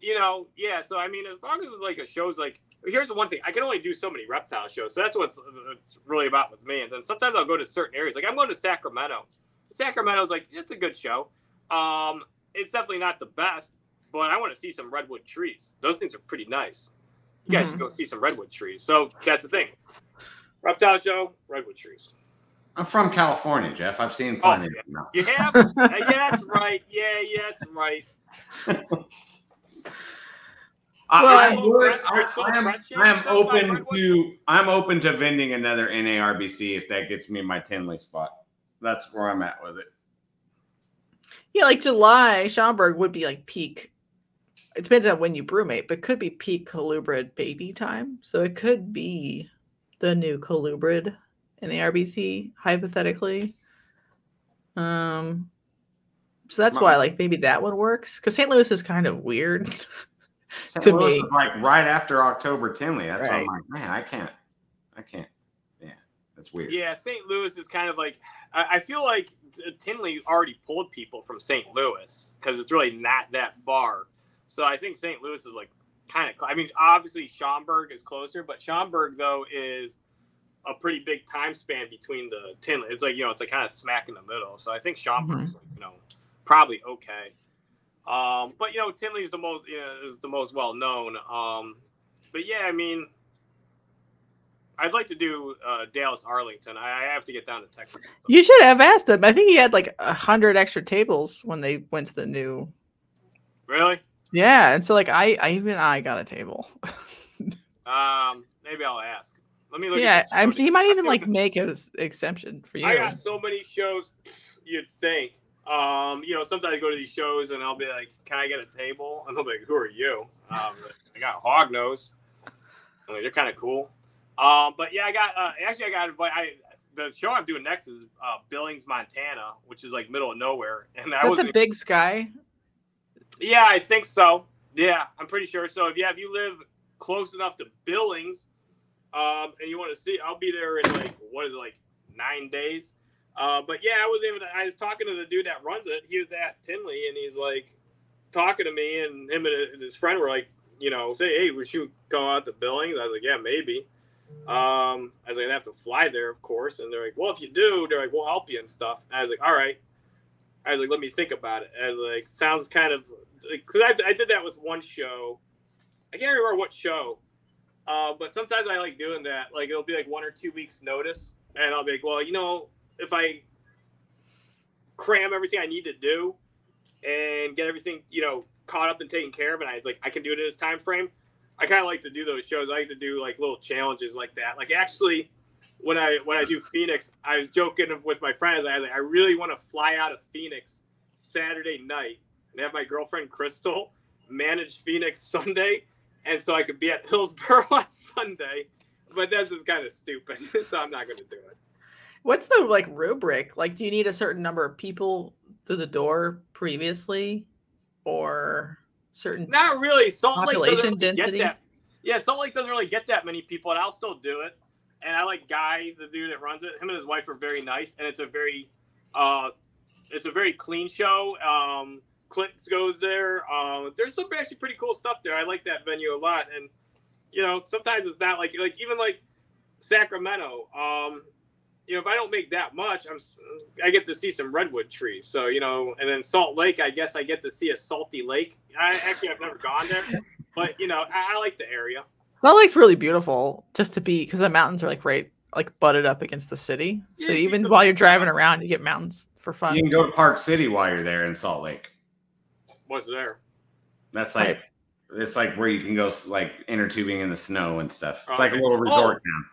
you know, yeah. So I mean, as long as it's like a show's like. Here's the one thing: I can only do so many reptile shows, so that's what's it's really about with me. And then sometimes I'll go to certain areas, like I'm going to Sacramento. Sacramento's like it's a good show. Um, it's definitely not the best, but I want to see some redwood trees. Those things are pretty nice you guys mm-hmm. should go see some redwood trees. So that's the thing. Reptile show, redwood trees. I'm from California, Jeff. I've seen oh, plenty oh, yeah. You have? [laughs] yeah, that's right. Yeah, yeah, that's right. I, am, I am open to I'm open to vending another NARBC if that gets me my Tinley spot. That's where I'm at with it. Yeah, like July, Schaumburg would be like peak it depends on when you brumate, but could be peak colubrid baby time. So it could be the new colubrid in the RBC, hypothetically. Um, so that's why, like, maybe that one works because St. Louis is kind of weird [laughs] to Louis me. like right after October Tinley. That's right. why I'm like, man, I can't, I can't. Yeah, that's weird. Yeah, St. Louis is kind of like I, I feel like Tinley already pulled people from St. Louis because it's really not that far. So I think St. Louis is like kind of. I mean, obviously Schaumburg is closer, but Schaumburg though is a pretty big time span between the Tinley. It's like you know, it's like kind of smack in the middle. So I think Schaumburg mm-hmm. like you know probably okay. Um, but you know, Tinley is the most you know, is the most well known. Um, but yeah, I mean, I'd like to do uh, Dallas Arlington. I, I, have to get down to Texas. You should have asked him. I think he had like a hundred extra tables when they went to the new. Really? Yeah, and so like I, I even I got a table. um, maybe I'll ask. Let me look. Yeah, I'm, he might even like make an exemption for you. I got so many shows. You'd think. Um, you know, sometimes I go to these shows and I'll be like, "Can I get a table?" And they'll be like, "Who are you?" Um, I got hog nose. I mean, they're kind of cool. Um, but yeah, I got uh, actually I got invited. I the show I'm doing next is uh, Billings, Montana, which is like middle of nowhere, [laughs] and that was the Big Sky. Yeah, I think so. Yeah, I'm pretty sure. So if yeah, if you live close enough to Billings, um, and you want to see, I'll be there in like what is it, like nine days. Uh, but yeah, I was even. I was talking to the dude that runs it. He was at Tinley, and he's like talking to me, and him and his friend were like, you know, say, hey, we should go out to Billings. I was like, yeah, maybe. Um, I was like, I have to fly there, of course. And they're like, well, if you do, they're like, we'll help you and stuff. And I was like, all right. I was like, let me think about it. I was like, sounds kind of because I, I did that with one show. I can't remember what show, uh, but sometimes I like doing that. Like it'll be like one or two weeks notice, and I'll be like, well, you know, if I cram everything I need to do and get everything, you know, caught up and taken care of, and I like I can do it in this time frame. I kind of like to do those shows. I like to do like little challenges like that. Like actually, when I when I do Phoenix, I was joking with my friends. I like, I really want to fly out of Phoenix Saturday night and have my girlfriend Crystal manage Phoenix [laughs] Sunday, and so I could be at [laughs] Hillsboro on Sunday. But that's just kind of stupid, [laughs] so I'm not going to do it. What's the like rubric? Like, do you need a certain number of people through the door previously, or certain? Not really. Salt population Lake density. Yeah, Salt Lake doesn't really get that many people, and I'll still do it. And I like Guy, the dude that runs it. Him and his wife are very nice, and it's a very, uh, it's a very clean show. Um, Clinton's goes there. Um, there's some actually pretty cool stuff there. I like that venue a lot, and you know sometimes it's not like like even like Sacramento. Um, you know, if I don't make that much, I'm I get to see some redwood trees. So you know, and then Salt Lake, I guess I get to see a salty lake. I actually I've never gone there, but you know, I, I like the area. Salt Lake's really beautiful, just to be because the mountains are like right like butted up against the city. Yeah, so even while you're driving around, you get mountains for fun. You can go to Park City while you're there in Salt Lake. What's there? That's like it's like where you can go like inner tubing in the snow and stuff. It's oh, like a little resort Oh. town.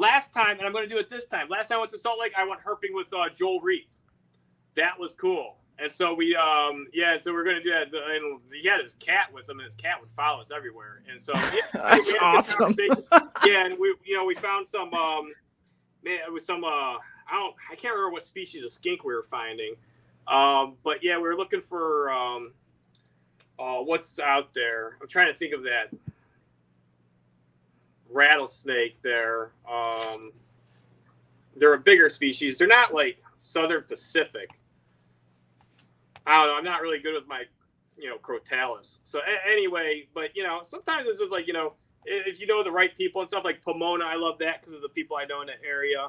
Last time, and I'm going to do it this time. Last time I went to Salt Lake, I went herping with uh, Joel Reed. That was cool. And so we, um, yeah, and so we're going to do that. And he had his cat with him, and his cat would follow us everywhere. And so, yeah, That's [laughs] we had a good awesome. yeah, and we, you know, we found some, um, man, it was some, uh, I don't, I can't remember what species of skink we were finding. Um, but yeah, we were looking for, um, uh, what's out there. I'm trying to think of that rattlesnake there. Um, they're a bigger species. They're not like southern Pacific. I don't know. I'm not really good with my, you know, Crotalus. So anyway, but you know, sometimes it's just like you know, if you know the right people and stuff like Pomona, I love that because of the people I know in the area.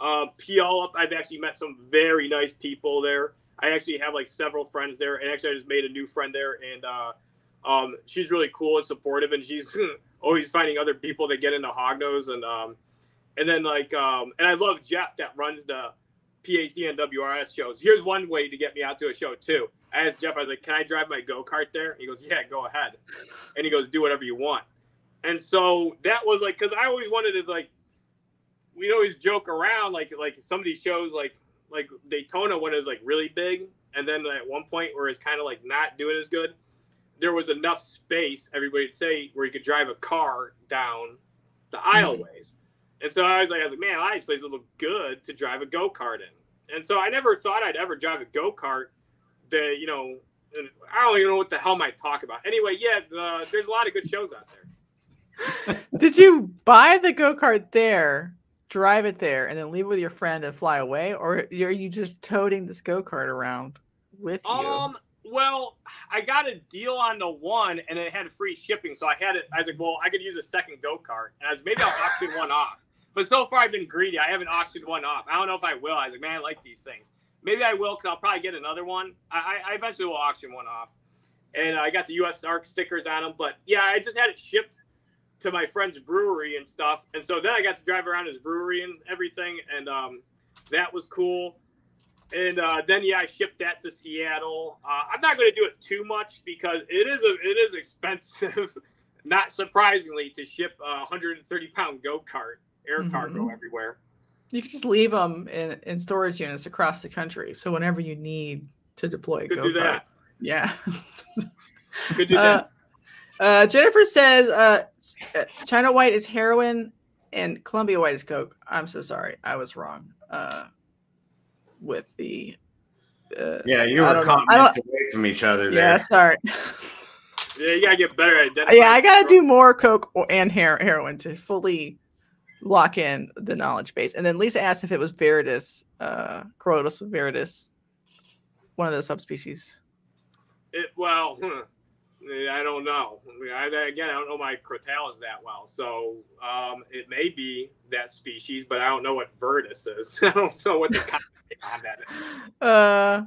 Puyallup, I've actually met some very nice people there. I actually have like several friends there, and actually I just made a new friend there, and uh, um, she's really cool and supportive, and she's [laughs] always finding other people that get into hognose, and um, and then like um, and I love Jeff that runs the PAC and WRS shows. Here's one way to get me out to a show too. I asked Jeff, I was like, "Can I drive my go kart there?" He goes, "Yeah, go ahead," and he goes, "Do whatever you want." And so that was like, because I always wanted to like, we'd always joke around like like some of these shows like like Daytona when it was like really big, and then at one point where it's kind of like not doing as good, there was enough space. Everybody would say where you could drive a car down the aisleways. And so I was like, I was like, man, a lot of these places look good to drive a go kart in. And so I never thought I'd ever drive a go kart. That you know, I don't even know what the hell am I talking about. Anyway, yeah, uh, there's a lot of good shows out there. [laughs] Did you buy the go kart there, drive it there, and then leave it with your friend and fly away, or are you just toting this go kart around with you? Um, well, I got a deal on the one, and it had free shipping, so I had it. I was like, well, I could use a second go kart, and I was maybe I'll auction one off. But so far, I've been greedy. I haven't auctioned one off. I don't know if I will. I was like, man, I like these things. Maybe I will because I'll probably get another one. I, I, eventually will auction one off, and I got the USARK stickers on them. But yeah, I just had it shipped to my friend's brewery and stuff, and so then I got to drive around his brewery and everything, and um, that was cool. And uh, then yeah, I shipped that to Seattle. Uh, I'm not going to do it too much because it is a it is expensive. [laughs] not surprisingly, to ship a 130 pound go kart air cargo Mhm. everywhere. You can just leave them in, in storage units across the country. So whenever you need to deploy Could go do that. yeah. [laughs] Could do Uh, that. uh, Jennifer says uh, China White is heroin and Columbia White is coke. I'm so sorry, I was wrong uh, with the. Uh, Yeah, you I were don't know. I continents away from each other there. yeah, sorry. Yeah, you gotta get better at identifying. yeah, I gotta do more coke or, and her- heroin to fully lock in the knowledge base. And then Lisa asked if it was viridis, uh, Crotalus viridis, one of the subspecies. It, well, hmm, I don't know. I, again, I don't know my Crotalus that well, so um, it may be that species, but I don't know what Vertus is. [laughs] I don't know what the [laughs] on that is. Uh,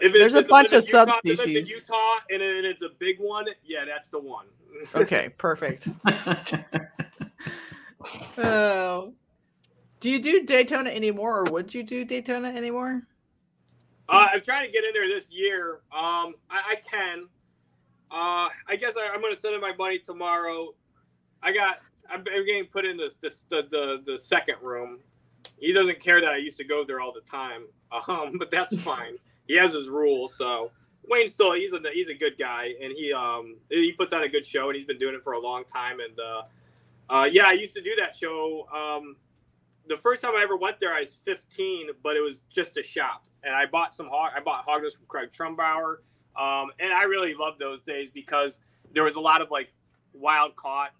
If There's a bunch of Utah- if it's in subspecies. Utah and it- it's a big one. Yeah, that's the one. [laughs] okay, perfect. Oh. do you do Daytona anymore, or would you do Daytona anymore? Uh, I'm trying to get in there this year. Um, I, I can. Uh, I guess I, I'm going to send in my money tomorrow. I got. I'm, I'm getting put in this, this the, the the second room. He doesn't care that I used to go there all the time. [laughs] Um, but that's [laughs] fine. he has his rules. So Wayne still he's a he's a good guy, and he um he puts on a good show, and he's been doing it for a long time. And uh, uh, yeah, I used to do that show. Um, the first time I ever went there, I was 15, but it was just a shop, and I bought some hog. I bought hognose from Craig Trumbauer, um, and I really loved those days because there was a lot of like wild caught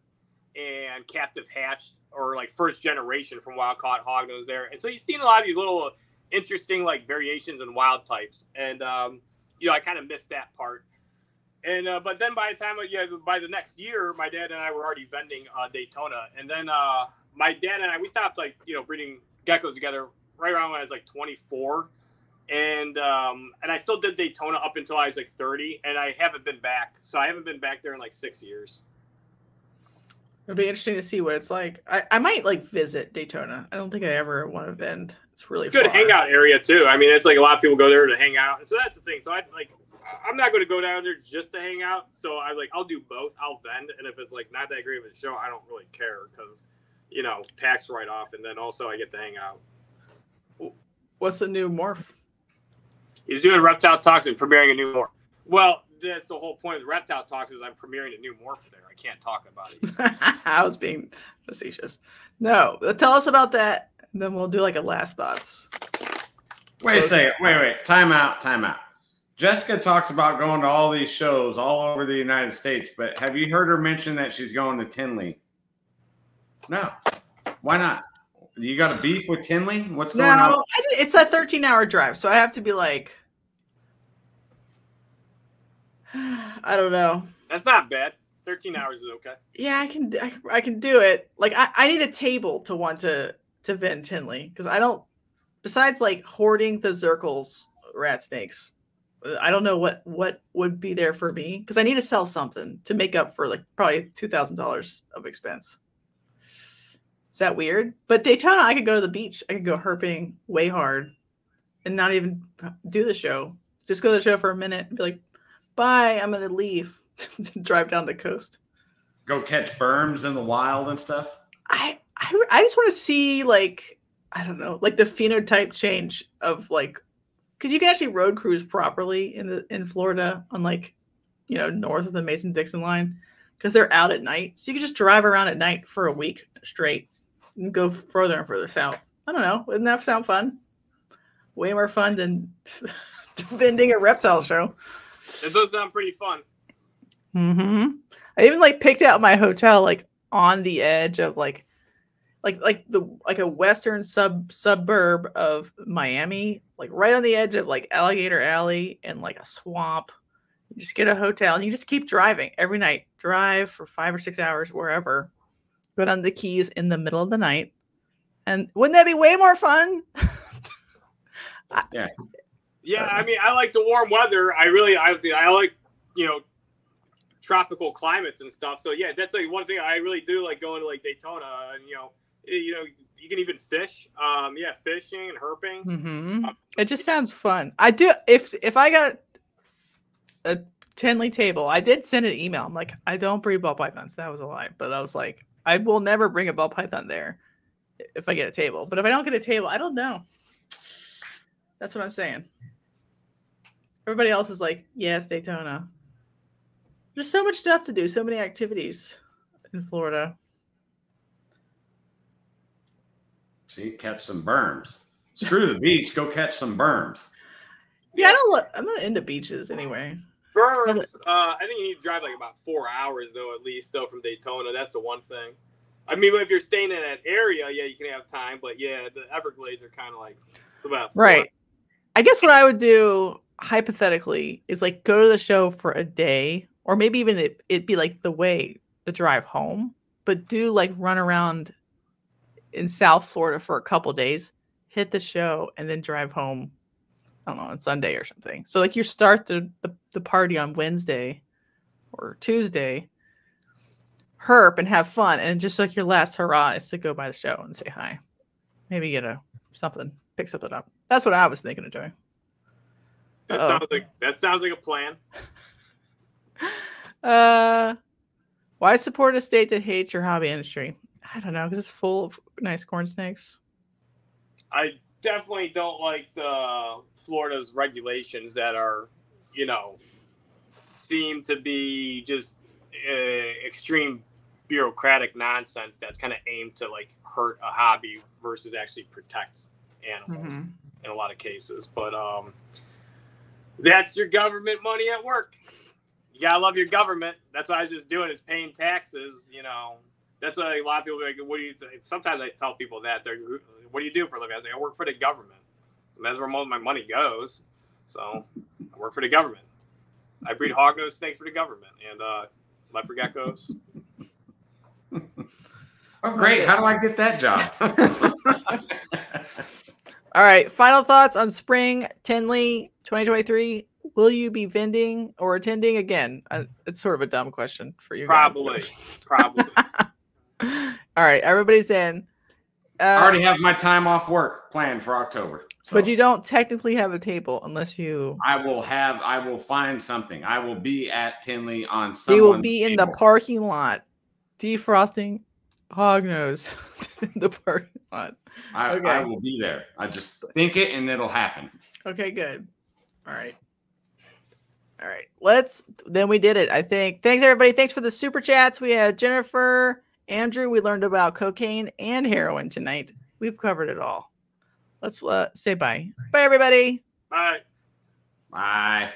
and captive hatched, or like first generation from wild caught hognose there, and so you've seen a lot of these little interesting like variations and wild types, and um, you know I kind of missed that part. And uh, but then by the time yeah, by the next year, my dad and I were already vending uh, Daytona, and then uh, my dad and I we stopped like you know breeding geckos together right around when I was like 24, and um, and I still did Daytona up until I was like 30, and I haven't been back. So I haven't been back there in like six years. It'd be interesting to see what it's like. I, I might like visit Daytona. I don't think I ever want to bend. It's really It's good far. hangout area too. I mean, it's like a lot of people go there to hang out, and so that's the thing. So I like, I'm not going to go down there just to hang out. So I like, I'll do both. I'll vend, and if it's like not that great of a show, I don't really care because, you know, tax write off, and then also I get to hang out. What's the new morph? He's doing Reptile Talks and premiering a new morph. Well, that's the whole point of the Reptile Talks is I'm premiering a new morph there. I can't talk about it. [laughs] I was being facetious. No, tell us about that. And then we'll do like a last thoughts. Wait a second. Wait, wait. Time out. Time out. Jessica talks about going to all these shows all over the United States, but have you heard her mention that she's going to Tinley? No. Why not? You got a beef with Tinley? What's No, going on? I it's a 13 hour drive, so I have to be like, I don't know. That's not bad. 13 hours is okay. Yeah, I can, I, can- I can do it. Like, I, I need a table to want to to vend Tinley because I don't. Besides, like hoarding the Zirkles rat snakes, uh, I don't know what what would be there for me because I need to sell something to make up for like probably two thousand dollars of expense. Is that weird? But Daytona, I could go to the beach. I could go herping way hard, and not even do the show. Just go to the show for a minute and be like, "Bye, I'm gonna leave." [laughs] Drive down the coast. Go catch berms in the wild and stuff? I I, I just want to see like I don't know, like the phenotype change of like because you can actually road cruise properly in the in Florida on like you know north of the Mason Dixon line because they're out at night, so you can just drive around at night for a week straight and go further and further south. I don't know, doesn't that sound fun? Way more fun than [laughs] defending a reptile show. It does sound pretty fun. Mm-hmm. I even like picked out my hotel like on the edge of like like like the like a western sub suburb of Miami, like right on the edge of like Alligator Alley and like a swamp. You just get a hotel and you just keep driving every night. Drive for five or six hours wherever. Go down the keys in the middle of the night. And wouldn't that be way more fun? [laughs] Yeah, I mean, I like the warm weather. I really, I, I like, you know, tropical climates and stuff. So yeah, that's like one thing I really do like going to like Daytona, and you know, eh, you know, you can even fish. Um, yeah, fishing and herping. Mm-hmm. It just sounds fun. I do if if I got a Tinley table, I did send an email. I'm like, I don't breed ball pythons. That was a lie, but I was like, I will never bring a ball python there if I get a table. But if I don't get a table, I don't know. That's what I'm saying. Everybody else is like, yes, Daytona. There's so much stuff to do, so many activities in Florida. See, catch some berms. Screw the beach. Go catch some berms. Yeah, I don't look. I'm not into beaches anyway. Berms. Uh, I think you need to drive like about four hours though, at least though, from Daytona. That's the one thing. I mean, if you're staying in that area, yeah, you can have time. But yeah, the Everglades are kind of like about four Right. I guess what I would do hypothetically is like go to the show for a day, or maybe even it, it'd be like the way the drive home, but do like run around in South Florida for a couple days, hit the show, and then drive home. I don't know on Sunday or something. So like you start the the, the party on Wednesday or Tuesday, herp and have fun, and just like your last hurrah is to go by the show and say hi. Maybe get a something, pick something up. That's what I was thinking of doing. That Uh-oh. sounds like that sounds like a plan. [laughs] Uh, why support a state that hates your hobby industry? I don't know because it's full of nice corn snakes. I definitely don't like the Florida's regulations that are, you know, seem to be just uh, extreme bureaucratic nonsense that's kind of aimed to like hurt a hobby versus actually protect animals Mhm. In a lot of cases. But um, that's your government money at work. You gotta love your government. That's what I was just doing is paying taxes. You know, that's why a lot of people be like, "What do you?" Sometimes I tell people that they're, "What do you do for a living?" I say, "I work for the government. And that's where most of my money goes." So I work for the government. I breed hognose snakes for the government and uh, leopard geckos. [laughs] Oh, great. How do I get that job? [laughs] All right. Final thoughts on spring Tinley 2023. Will you be vending or attending again? Uh, it's sort of a dumb question for you. guys, Probably. Probably. [laughs] All right. Everybody's in. Uh, I already have my time off work planned for October. but you don't technically have a table unless you. I will have. I will find something. I will be at Tinley on. We will be in the parking lot, defrosting hog nose [laughs] in the parking lot. I, Okay. I will be there. I just think it and it'll happen. Okay, good. All right. All right. Let's then we did it, I think. Thanks everybody. Thanks for the super chats. We had Jennifer, Andrew, we learned about cocaine and heroin tonight. We've covered it all. Let's uh, say bye. Bye everybody. Bye. Bye.